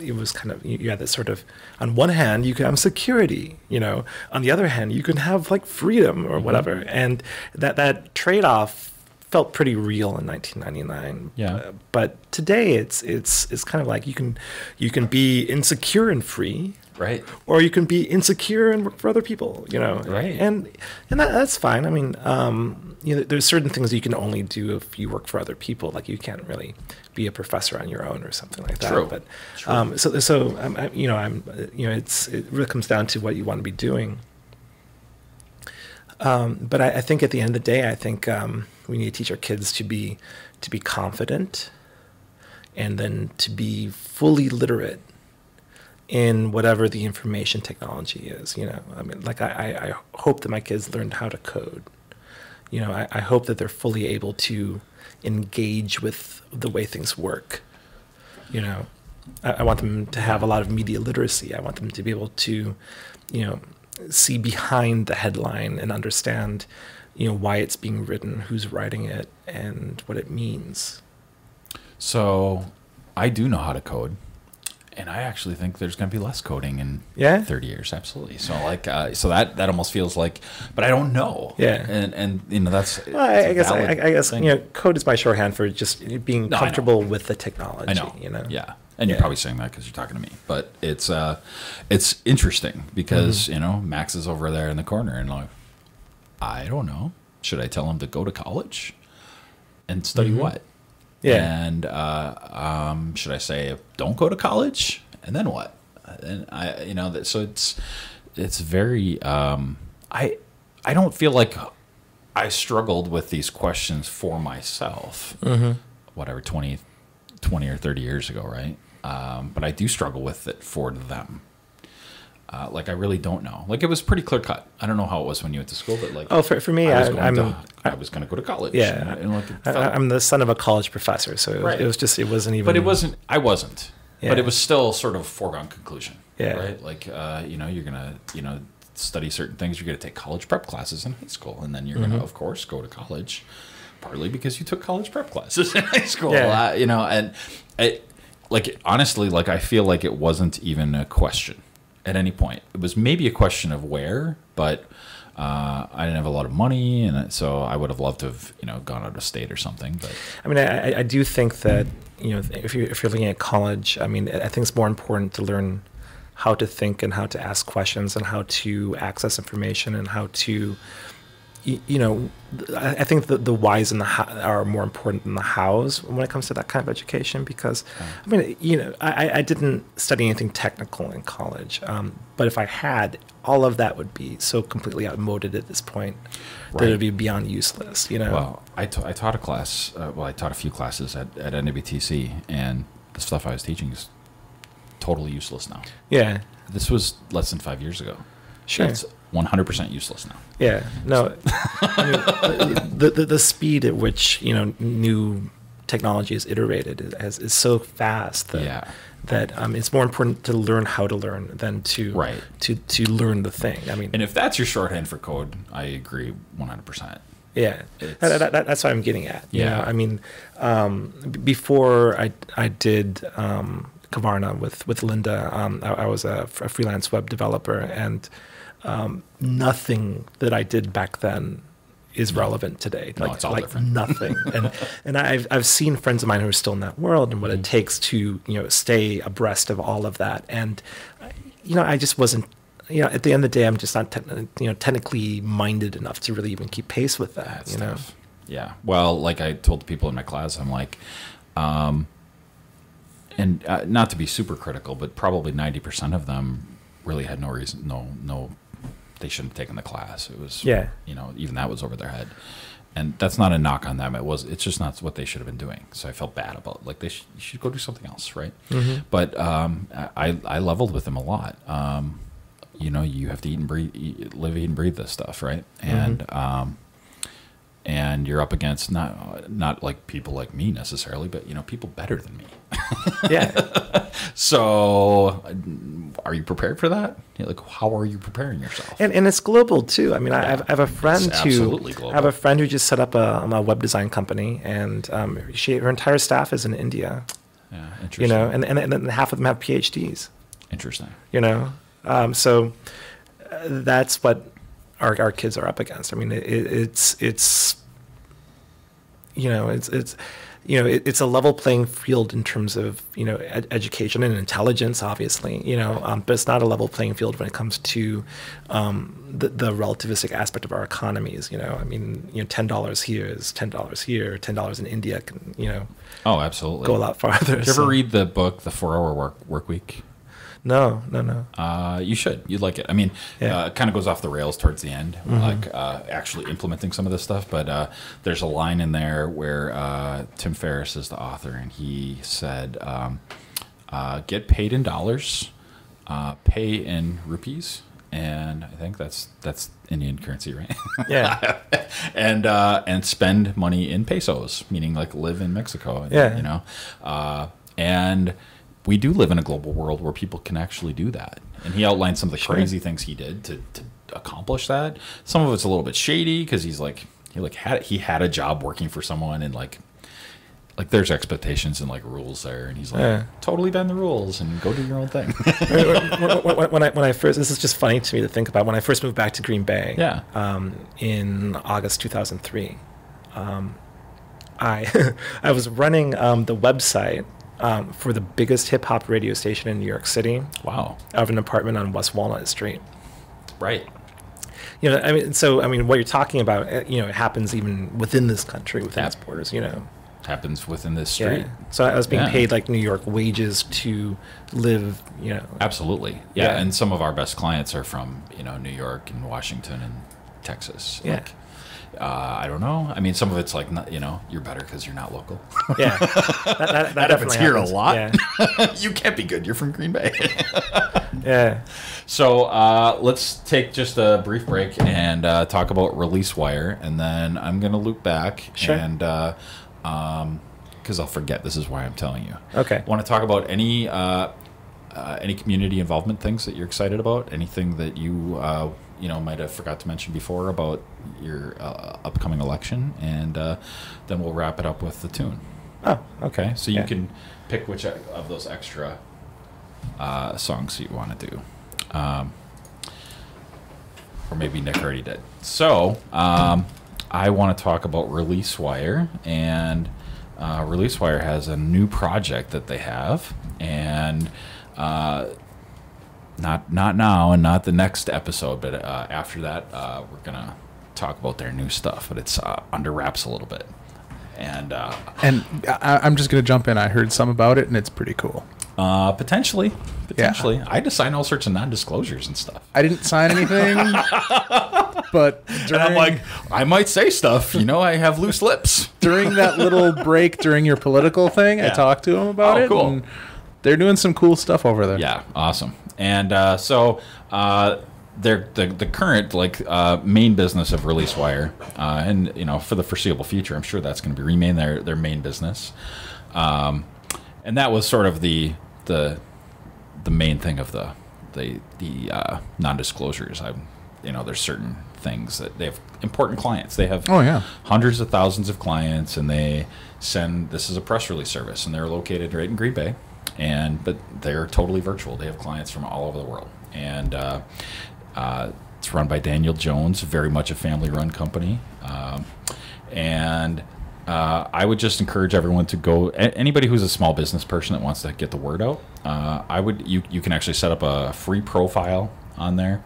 it was kind of you had this sort of, on one hand, you can have security, you know, on the other hand, you can have like freedom or whatever, and that that trade off felt pretty real in 1999 Yeah. Uh, but today it's it's it's kind of like you can you can be insecure and free. Right. or you can be insecure and work for other people you know. Right. and and that, that's fine. I mean um you know there's certain things you can only do if you work for other people like you can't really be a professor on your own or something like that True. but um so so I'm, I, you know i'm you know it's it really comes down to what you want to be doing um, but I, I think at the end of the day, I think um, we need to teach our kids to be to be confident, and then to be fully literate in whatever the information technology is. You know, I mean, like I, I hope that my kids learned how to code. You know, I, I hope that they're fully able to engage with the way things work. You know, I, I want them to have a lot of media literacy. I want them to be able to, you know, see behind the headline and understand, you know, why it's being written, who's writing it, and what it means. So I do know how to code. And I actually think there's going to be less coding in Yeah? 30 years, absolutely. So like, uh, so that that almost feels like, but I don't know. Yeah. and and you know that's. Well, I, guess I, I guess thing. you know, code is my shorthand for just being No, comfortable with the technology. I know. You know. Yeah. And you're Yeah. probably saying that because you're talking to me, but it's uh, it's interesting because Mm-hmm. you know Max is over there in the corner and like, I don't know. Should I tell him to go to college and study what? Yeah. And uh, um, should I say don't go to college and then what? And I, you know, that so it's it's very. Um, I I don't feel like I struggled with these questions for myself. Mm-hmm. Whatever 20, 20 or thirty years ago, right? Um, but I do struggle with it for them. Uh, like I really don't know. Like it was pretty clear cut. I don't know how it was when you went to school, but like Oh, for, for me, I was I, going I'm to I was going to go to college. yeah, and, and, like, I, I'm the son of a college professor, so it was, Right. it was just it wasn't even. but it wasn't. I wasn't. But it was still sort of foregone conclusion. Yeah. Right. Like uh, you know, you're gonna you know study certain things. You're gonna take college prep classes in high school, and then you're Mm-hmm. gonna, of course, go to college. Partly because you took college prep classes in high school. Yeah. Uh, you know, and it like honestly, like I feel like it wasn't even a question at any point. It was maybe a question of where, but. Uh, I didn't have a lot of money, and so I would have loved to have, you know, gone out of state or something. But I mean, I, I- do think that you know if you if you're looking at college, I mean, I think it's more important to learn how to think and how to ask questions and how to access information and how to y- you know I think the the whys and the how are more important than the hows when it comes to that kind of education because I mean you know I, I didn't study anything technical in college um, but if I had all of that would be so completely outmoded at this point that it would be beyond useless you know Well, I I taught a class. Uh, well, I taught a few classes at, at NWTC, and the stuff I was teaching is totally useless now. yeah This was less than five years ago. Sure. It's 100% useless now. Yeah, no, I mean, the, the the speed at which you know new technology is iterated is, is, so fast that Yeah. that um, it's more important to learn how to learn than to Right. to to learn the thing. I mean, And if that's your shorthand for code, I agree 100%. yeah, that, that, that- that's what I'm getting at. you Yeah. know? I mean, um, b- before I I did um, Kavarna with with Linda, um, I, I was a, f- a freelance web developer, and um, nothing that I did back then is relevant today. No, like like nothing. and and I've I've seen friends of mine who are still in that world and what Mm-hmm. it takes to you know stay abreast of all of that. And you know, I just wasn't. You know, at the end of the day, I'm just not techni- you know technically minded enough to really even keep pace with that. That's you know. Yeah. Well, like I told the people in my class, I'm like, um, and uh, not to be super critical, but probably 90% of them really had no reason, no, no, they shouldn't have taken the class. It was, Yeah. you know, even that was over their head. And that's not a knock on them. It was, it's just not what they should have been doing. So I felt bad about it. Like they should, you should go do something else. Right. But, um, I, I leveled with them a lot. Um, you know, you have to eat and breathe, eat, live, eat and breathe this stuff. Right. And, um, and you're up against not not like people like me necessarily, but you know people better than me. Yeah. So, are you prepared for that? You're like, how are you preparing yourself? and, and it's global too. I mean, I, have, I have a friend It's who I have a friend who just set up a, um, a web design company, and um, she her entire staff is in India. yeah, interesting. You know, and, and and then half of them have PhDs. interesting. You know, um, so uh, that's what our our kids are up against. I mean, it, it, it's it's you know it's it's you know it, it's a level playing field in terms of you know ed- education and intelligence obviously you know um, but it's not a level playing field when it comes to um, the, the relativistic aspect of our economies you know i mean you know $10 here is $10 here $10 in india can you know Oh, absolutely. go a lot farther Did you so- ever read the book, The Four Hour Work Work Week? No no no Uh, you should. You'd like it. I mean, Yeah. Mm-hmm. uh, it kind of goes off the rails towards the end, like uh, actually implementing some of this stuff. But uh, there's a line in there where uh, Tim Ferriss is the author, and he said, um, uh, "Get paid in dollars, uh, pay in rupees." And I think that's that's Indian currency, right? yeah and uh, and spend money in pesos, meaning like live in Mexico. and, Yeah. you know, uh, and we do live in a global world where people can actually do that. And he outlined some of the crazy things he did to, to accomplish that. Some of it's a little bit shady because he's like he like had he had a job working for someone and like like there's expectations and like rules there and he's like Yeah. totally bend the rules and go do your own thing when, when, when I when I first this is just funny to me to think about when I first moved back to Green Bay. Yeah. Um, in August 2003, um, I I was running um, the website um, for the biggest hip hop radio station in New York City wow out of an apartment on West Walnut Street. right You know, I mean, so I mean, what you're talking about, uh, you know, it happens even within this country, within its borders. You know. happens within this street Yeah. So I was being Yeah. paid like New York wages to live. You know. Absolutely. Yeah, Yeah. and some of our best clients are from, you know, New York and Washington and Texas. Yeah. Like, uh, I don't know. I mean, some of it's like, not, you know, you're better because you're not local. Yeah. That, that, that, happens definitely here a lot. Yeah. you can't be good. You're from Green Bay. Yeah. so uh, let's take just a brief break and uh, talk about ReleaseWire, and then I'm going to loop back Sure. and. Uh, um, because I'll forget. This is why I'm telling you. Okay. Want to talk about any uh, uh, any community involvement things that you're excited about? Anything that you uh, you know might have forgot to mention before about your uh, upcoming election, and uh, then we'll wrap it up with the tune. Oh, Okay, so you Yeah. can pick which of those extra uh, songs you want to do. Um, or maybe Nick already did. So, um, I want to talk about ReleaseWire, and uh, ReleaseWire has a new project that they have, and uh, not not now and not the next episode, but uh, after that, uh, we're gonna talk about their new stuff. But it's uh, under wraps a little bit, and uh, And I, I'm just going to jump in. I heard some about it, and it's pretty cool. Uh, potentially, potentially. I had to sign all sorts of non-disclosures and stuff. I didn't sign anything, but during, And I'm like, I might say stuff. You know, I have loose lips. during that little break during your political thing, I talked to them about Oh, it. cool. And they're doing some cool stuff over there. Yeah, awesome. And uh, so, uh, they're the the current like uh, main business of ReleaseWire, uh, and you know, for the foreseeable future, I'm sure that's going to be remain their their main business. Um, and that was sort of the the the main thing of the the the uh, non-disclosures. I, you know, there's certain things that they have important clients. They have Oh, yeah. hundreds of thousands of clients, and they send. This is a press release service, and they're located right in Green Bay, and but they're totally virtual. They have clients from all over the world, and uh, uh, it's run by Daniel Jones, very much a family-run company, um, and. Uh, I would just encourage everyone to go. Anybody who's a small business person that wants to get the word out, uh, I would. You you can actually set up a free profile on there,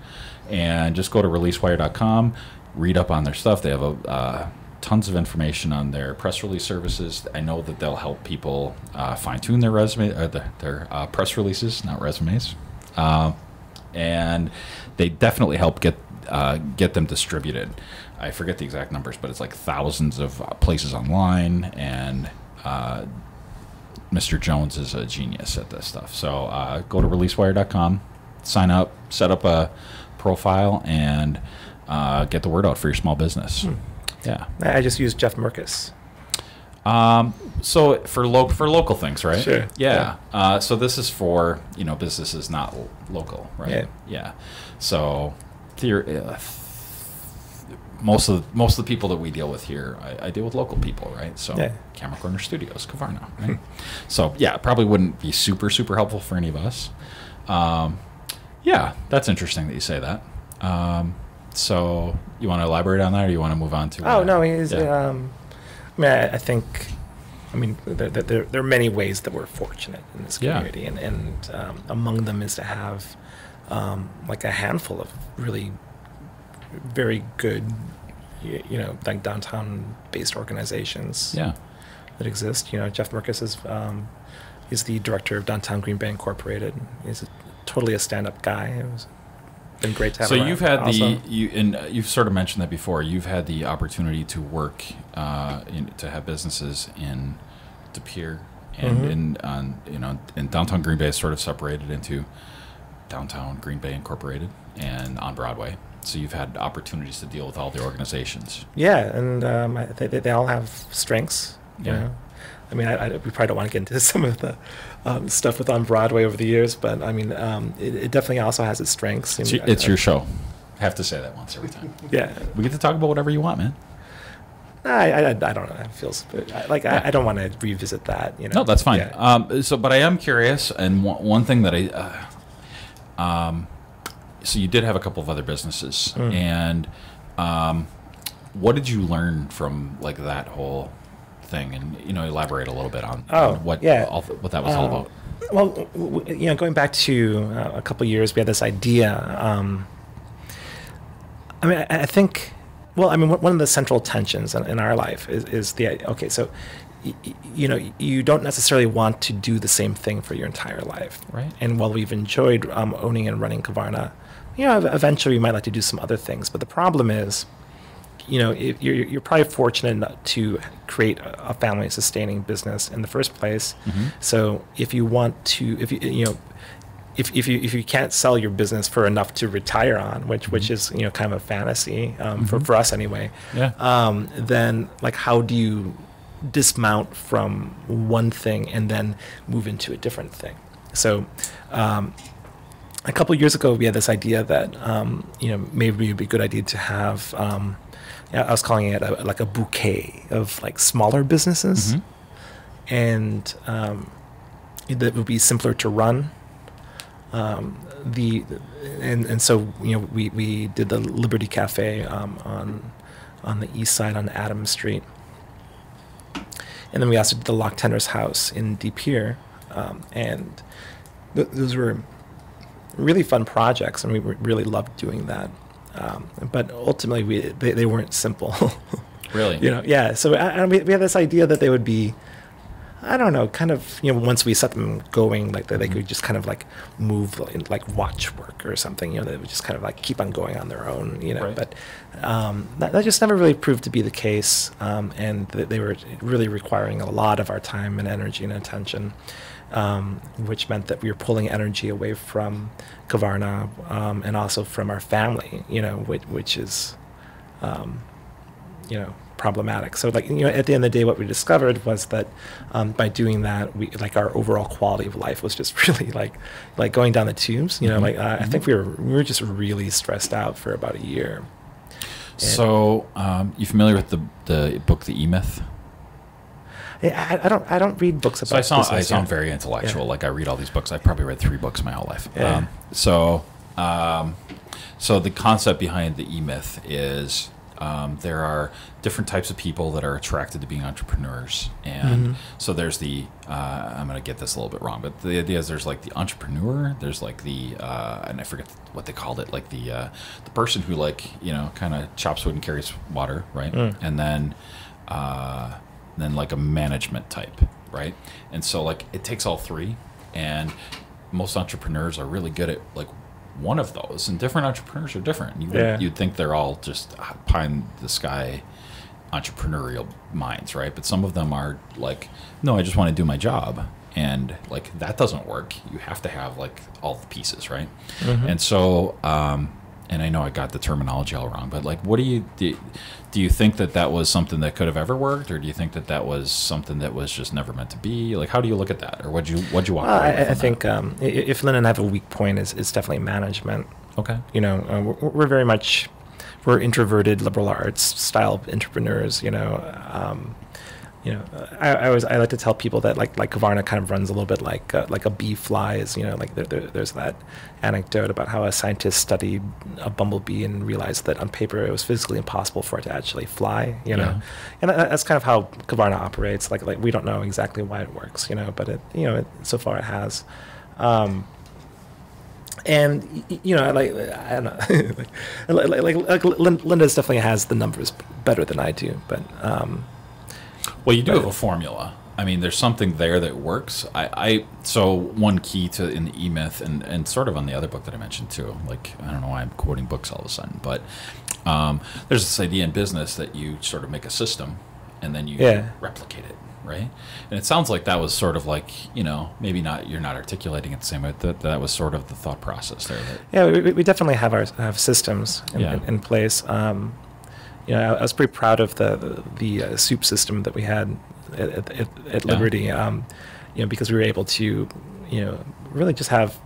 and just go to releasewire.com, read up on their stuff. They have a uh, tons of information on their press release services. I know that they'll help people uh, fine tune their resume, uh, their, their uh, press releases, not resumes, uh, and they definitely help get uh, get them distributed. I forget the exact numbers, but it's like thousands of places online, and uh, Mr. Jones is a genius at this stuff. So go to releasewire.com, sign up, set up a profile, and get the word out for your small business. Yeah. I just use Jeff Mirkes. Um, so for lo- for local things, right? Sure. Yeah. Uh, so this is for you know businesses not lo- local, right? Yeah. Yeah. So, theor- uh, most of the, most of the people that we deal with here, I, I deal with local people, right? So, Yeah. Camera Corner Studios, Kavarna, right? so yeah, probably wouldn't be super super helpful for any of us. Um, yeah, that's interesting that you say that. Um, so you want to elaborate on that, or you want to move on to? Oh uh, no, he's. yeah. Um, I mean, I, I think. I mean, there, there- there, are many ways that we're fortunate in this Yeah. community, and and um, among them is to have um, like a handful of really very good, you, you know, like downtown-based organizations yeah. that exist. You know, Jeff Mirkes is um, he's the director of Downtown Green Bay Incorporated. He's a, totally a stand-up guy. It was been great to have. So around. you've had the you and uh, you've sort of mentioned that before. You've had the opportunity to work uh, in, to have businesses in De Pere and Mhm. in on you know in downtown Green Bay is sort of separated into downtown Green Bay Incorporated and on Broadway. So you've had opportunities to deal with all the organizations. Yeah, and um, I, they, they all have strengths. You Yeah. know, I mean, I, I, we probably don't want to get into some of the um, stuff with on Broadway over the years, but I mean, um, it, it definitely also has its strengths. It's your, I- it's I- your show. Have to say that once every time. Yeah, We get to talk about whatever you want, man. I, I, I don't know. It feels I- like Yeah. I, I don't want to revisit that. You know, No, that's fine. Yeah. Um, so, but I am curious, and one, one thing that I, uh, um, so you did have a couple of other businesses, Mm. and um, what did you learn from like that whole thing? And you know, elaborate a little bit on, Oh, on what yeah. all, what that was all Um, about. Well, you know, going back to uh, a couple years, we had this idea. Um, I mean, I, I think, well, I mean, one one of the central tensions in, in our life is, is the okay. So, you know, you don't necessarily want to do the same thing for your entire life, Right. And while we've enjoyed um, owning and running Kavarna, you know, eventually we might like to do some other things. But the problem is, you know, if you're, you're probably fortunate enough to create a a family-sustaining business in the first place. So if you want to, if you, you know, if, if you if you can't sell your business for enough to retire on, which which is you know kind of a fantasy um, for for us anyway, Yeah. um, then like how do you dismount from one thing and then move into a different thing? So. Um, a couple years ago, we had this idea that um, you know maybe it'd be a good idea to have. Yeah, I was calling it a, like a bouquet of like smaller businesses, Mhm. and um, that would be simpler to run. Um, the and and so you know we, we did the Liberty Cafe um, on on the east side on Adams Street, and then we also did the Lock Tender's House in De Pere, um, and th- those were really fun projects, and we re- really loved doing that. Um, but ultimately, we they, they weren't simple. Really? you know, yeah. So I, I, we we had this idea that they would be, I don't know, kind of you know, once we set them going, like that they could just kind of like move in like watch work or something. You know, they would just kind of like keep on going on their own. You know, Right. but um, that, that just never really proved to be the case, um, and th- they were really requiring a lot of our time and energy and attention. Um, which meant that we were pulling energy away from Kavarna um, and also from our family, you know, which, which is, um, you know, problematic. So, like, you know, at the end of the day, what we discovered was that um, by doing that, we like our overall quality of life was just really like, like going down the tubes. You know, Mhm. like uh, I think we were we were just really stressed out for about a year. So, um, you familiar with the the book The E Myth? I, I don't I don't read books about. So I sound I sound yeah. very intellectual. Yeah. Like I read all these books. I've probably read three books my whole life. Yeah. Um, so, um, so the concept behind the E Myth is um, there are different types of people that are attracted to being entrepreneurs, and Mhm. so there's the uh, I'm going to get this a little bit wrong, but the idea is there's like the entrepreneur, there's like the uh, and I forget what they called it, like the uh, the person who like you know kind of chops wood and carries water, right? Mm. And then uh, then like a management type, right? And so like it takes all three, and most entrepreneurs are really good at like one of those, and different entrepreneurs are different. You would, Yeah. you'd think they're all just pie in the sky entrepreneurial minds, right? But some of them are like, no, I just want to do my job. And like that doesn't work. You have to have like all the pieces, right? Mhm. And so, um, and I know I got the terminology all wrong, but like, what do you do? Do you think that that was something that could have ever worked, or do you think that that was something that was just never meant to be? Like, how do you look at that, or what you what you walk Well, I, I think um, if Lynn and I have a weak point, is is definitely management. okay, You know, uh, we're, we're very much we're introverted liberal arts style entrepreneurs. You know, um, you know, I, I always I like to tell people that like like Kavarna kind of runs a little bit like uh, like a bee flies. You know, like there, there, there's that anecdote about how a scientist studied a bumblebee and realized that on paper it was physically impossible for it to actually fly. You know, Yeah. and that, that's kind of how Kavarna operates. Like like we don't know exactly why it works. You know, but it you know it, so far it has. Um, and you know, like I don't know, like, like, like, like Linda's definitely has the numbers better than I do, but um, Well, you do But- have a formula. I mean, there's something there that works. I, I so one key to in the E Myth and and sort of on the other book that I mentioned too. Like I don't know why I'm quoting books all of a sudden, but um, there's this idea in business that you sort of make a system and then you Yeah. replicate it, right? And it sounds like that was sort of like you know maybe not you're not articulating it the same way. That that was sort of the thought process there. Yeah, we, we- we definitely have our have systems in, Yeah. in, in place. Um, you know, I, I was pretty proud of the the uh, soup system that we had at, at, at, Yeah. Liberty. Um, you know, because we were able to, you know, really just have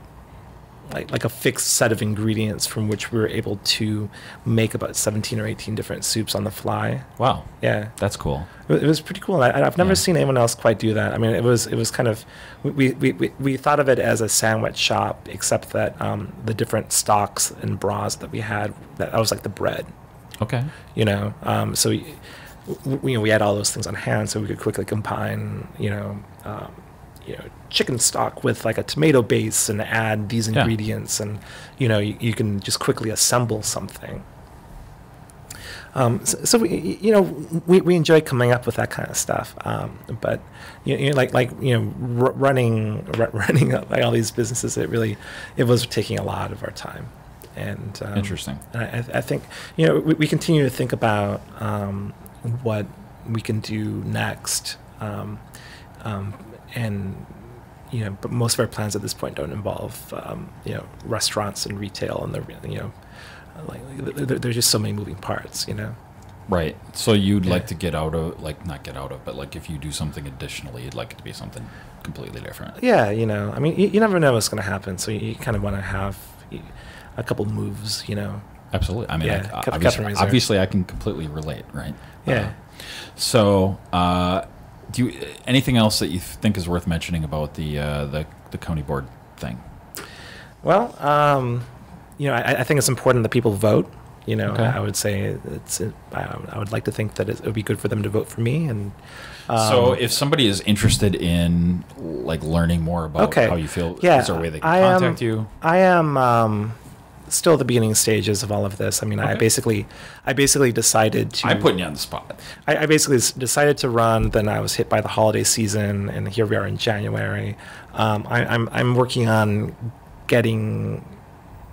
like like a fixed set of ingredients from which we were able to make about 17 or 18 different soups on the fly. wow, Yeah. that's cool. It it was pretty cool. I, I've never Yeah. seen anyone else quite do that. I mean, it was it was kind of we, we, we, we thought of it as a sandwich shop, except that um, the different stocks and bras that we had that, that was like the bread, Okay. you know. Um, so we, we, you know we had all those things on hand, so we could quickly combine, you know, um, you know, chicken stock with like a tomato base and add these Yeah. ingredients, and you know you, you can just quickly assemble something. Um, so, so we, you know, we, we enjoy coming up with that kind of stuff. Um, but you know, like like you know, r- running r- running like all these businesses, it really it was taking a lot of our time. And um, Interesting. And I, I think you know we, we continue to think about um, what we can do next, um, um, and you know, but most of our plans at this point don't involve um, you know restaurants and retail, and the you know like there, there's just so many moving parts, you know. Right. So you'd like to get out of, like, not get out of, but like if you do something additionally, you'd like it to be something completely different. Yeah, you know, I mean, you, you never know what's going to happen, so you, you kind of want to have y- a couple moves, you know. Absolutely. I mean, Yeah, I- obviously, obviously, I can completely relate, right? Yeah. Uh, so, uh, do you, anything else that you think is worth mentioning about the uh, the the county board thing? Well, um, you know, I, I think it's important that people vote. You know, Okay. I would say it's. I, I would like to think that it would be good for them to vote for me, and um, so, if somebody is interested in like learning more about Okay. how you feel, Yeah, is there a way they can I am- contact you? I am um, still the beginning stages of all of this. I mean, I basically, I basically decided to. I'm putting you on the spot. I, I basically decided to run. Then I was hit by the holiday season, and here we are in January. Um, I, I'm I'm working on getting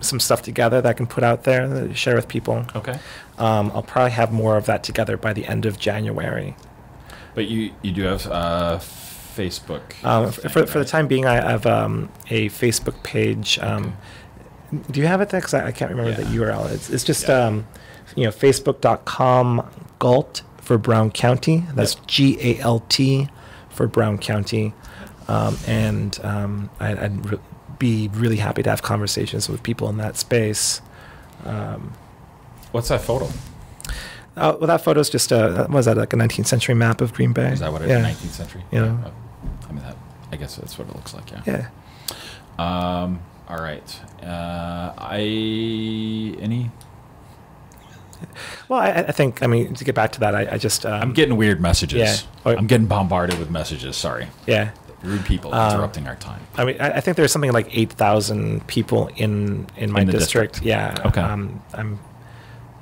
some stuff together that I can put out there, that share with people. Okay. Um, I'll probably have more of that together by the end of January. But you you do have uh, Facebook. Um, thing, for, for the time being, I have um, a Facebook page. Um, Do you have it there? Because I, I can't remember the URL. It's, it's just, Yeah. um, you know, facebook.com galt for Brown County. That's Yep. G A L T for Brown County. Um, and um, I, I'd re- be really happy to have conversations with people in that space. Um, What's that photo? uh, well, that photo's just a, was that like a 19th century map of Green Bay? Is that what it is? yeah. 19th century? Yeah. Uh, I mean, that, I guess that's what it looks like, yeah. Yeah. Um, all right. Uh, I, any? Well, I, I think, I mean, to get back to that, I, I just. Um, I'm getting weird messages. Yeah. Oh. I'm getting bombarded with messages. Sorry. Yeah. Rude people Um, interrupting our time. I mean, I, I think there's something like 8,000 people in, in my In district. district. Yeah. Okay. Um, I'm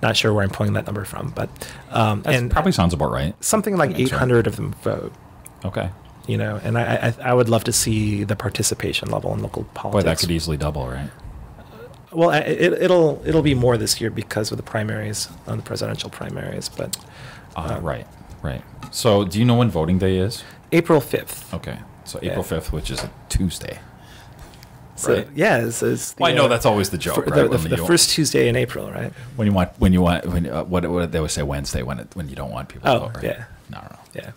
not sure where I'm pulling that number from, but. Um, and probably sounds about right. something like right. 800 of them vote. Okay. You know, and I, I I would love to see the participation level in local politics. Boy, that could easily double, right? Well, I- it, it'll it'll be more this year because of the primaries, on the presidential primaries. But Uh, Um, right. Right. So, do you know when voting day is? April 5th. Okay. So April 5th, which is a Tuesday. So, right? Yeah, it's, it's the, Well, I know uh, that's always the joke, fir- right? the, the, the first Tuesday in April, right? when you want when you want when uh, what what they would say Wednesday when it, when you don't want people. Oh, to vote, right? yeah. No, no, no. Yeah.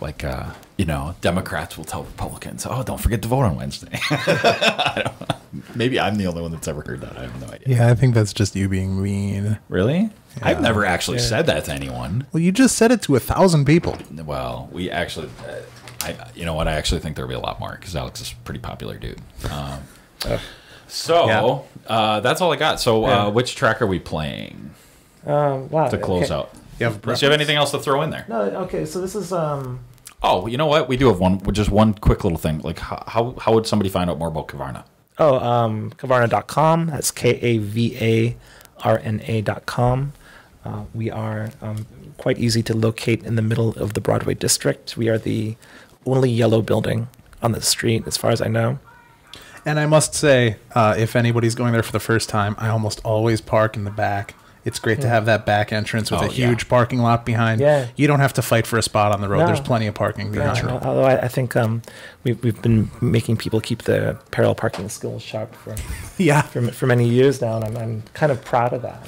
Like uh, you know, Democrats will tell Republicans, "Oh, don't forget to vote on Wednesday." I don't. Maybe I'm the only one that's ever heard that. I have no idea. Yeah, I think that's just you being mean. Really? I've never actually Yeah. said that to anyone. Well, you just said it to a thousand people. Well, we actually, uh, I, you know what? I actually think there'll be a lot more because Alex is a pretty popular dude. Um, so Yeah. uh, that's all I got. So, Yeah. uh, which track are we playing Um, wow. to close okay. out? You have a Unless you have anything else to throw in there? No, okay. So this is um. Oh, you know what? We do have one, just one quick little thing. Like, how how, how would somebody find out more about Kavarna? Oh, um, Kavarna.com. That's K A V A R N A.com. Uh, we are um, quite easy to locate in the middle of the Broadway district. We are the only yellow building on the street, as far as I know. And I must say, uh, if anybody's going there for the first time, I almost always park in the back. It's great to have that back entrance with Oh, a yeah. huge parking lot behind. Yeah. You don't have to fight for a spot on the road. No. There's plenty of parking Yeah, behind. al- although I, I think um, we've, we've been making people keep the parallel parking skills sharp for, Yeah. for, for many years now, and I'm, I'm kind of proud of that.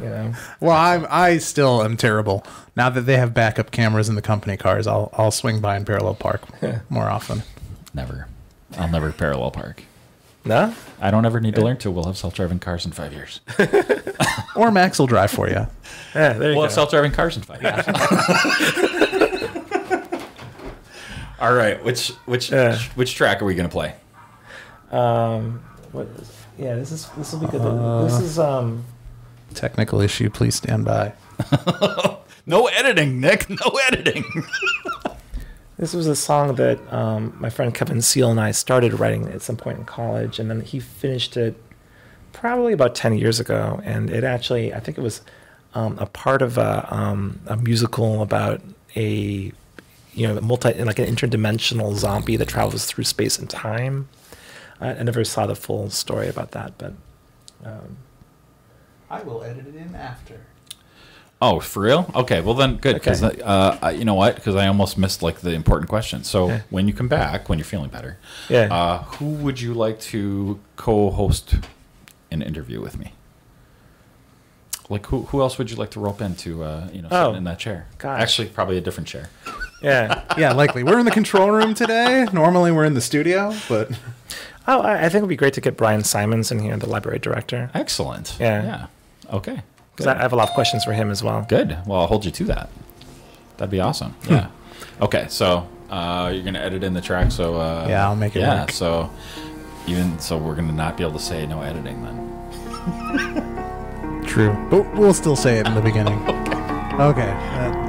You know, Well, I'm I still am terrible. Now that they have backup cameras in the company cars, I'll I'll swing by and parallel park more often. Never. I'll never parallel park. No, I don't ever need to learn to. We'll have self-driving cars in five years. Or Max will drive for you. yeah, there you We'll go. have self-driving cars in five years. All right, which which Yeah. which track are we gonna play? Um, what is, yeah, this is this will be good. Uh, this is um, Technical issue. Please stand by. No editing, Nick. No editing. This was a song that um, my friend Kevin Seal and I started writing at some point in college, and then he finished it probably about ten years ago. And it actually, I think it was um, a part of a, um, a musical about a you know multi like an interdimensional zombie that travels through space and time. I, I never saw the full story about that, but um, I will edit it in after. Oh, for real? Okay, well then, good. Because Okay. uh, you know what? Because I almost missed like the important question. So Yeah. when you come back, when you're feeling better, Yeah. uh, who would you like to co-host an interview with me? Like who? Who else would you like to rope into? Uh, you know, Oh, in that chair. gosh. Actually, probably a different chair. yeah. Yeah, likely. We're in the control room today. Normally we're in the studio, but Oh, I, I think it would be great to get Brian Simons in here, the library director, Excellent. Yeah. Yeah. Okay. Because I, I have a lot of questions for him as well. Good. Well, I'll hold you to that. That'd be awesome. Yeah. okay. So uh, you're gonna edit in the track. So uh, Yeah, I'll make it Yeah. work. So even so, we're gonna not be able to say no editing then. true. But we'll still say it in the beginning. Okay. that-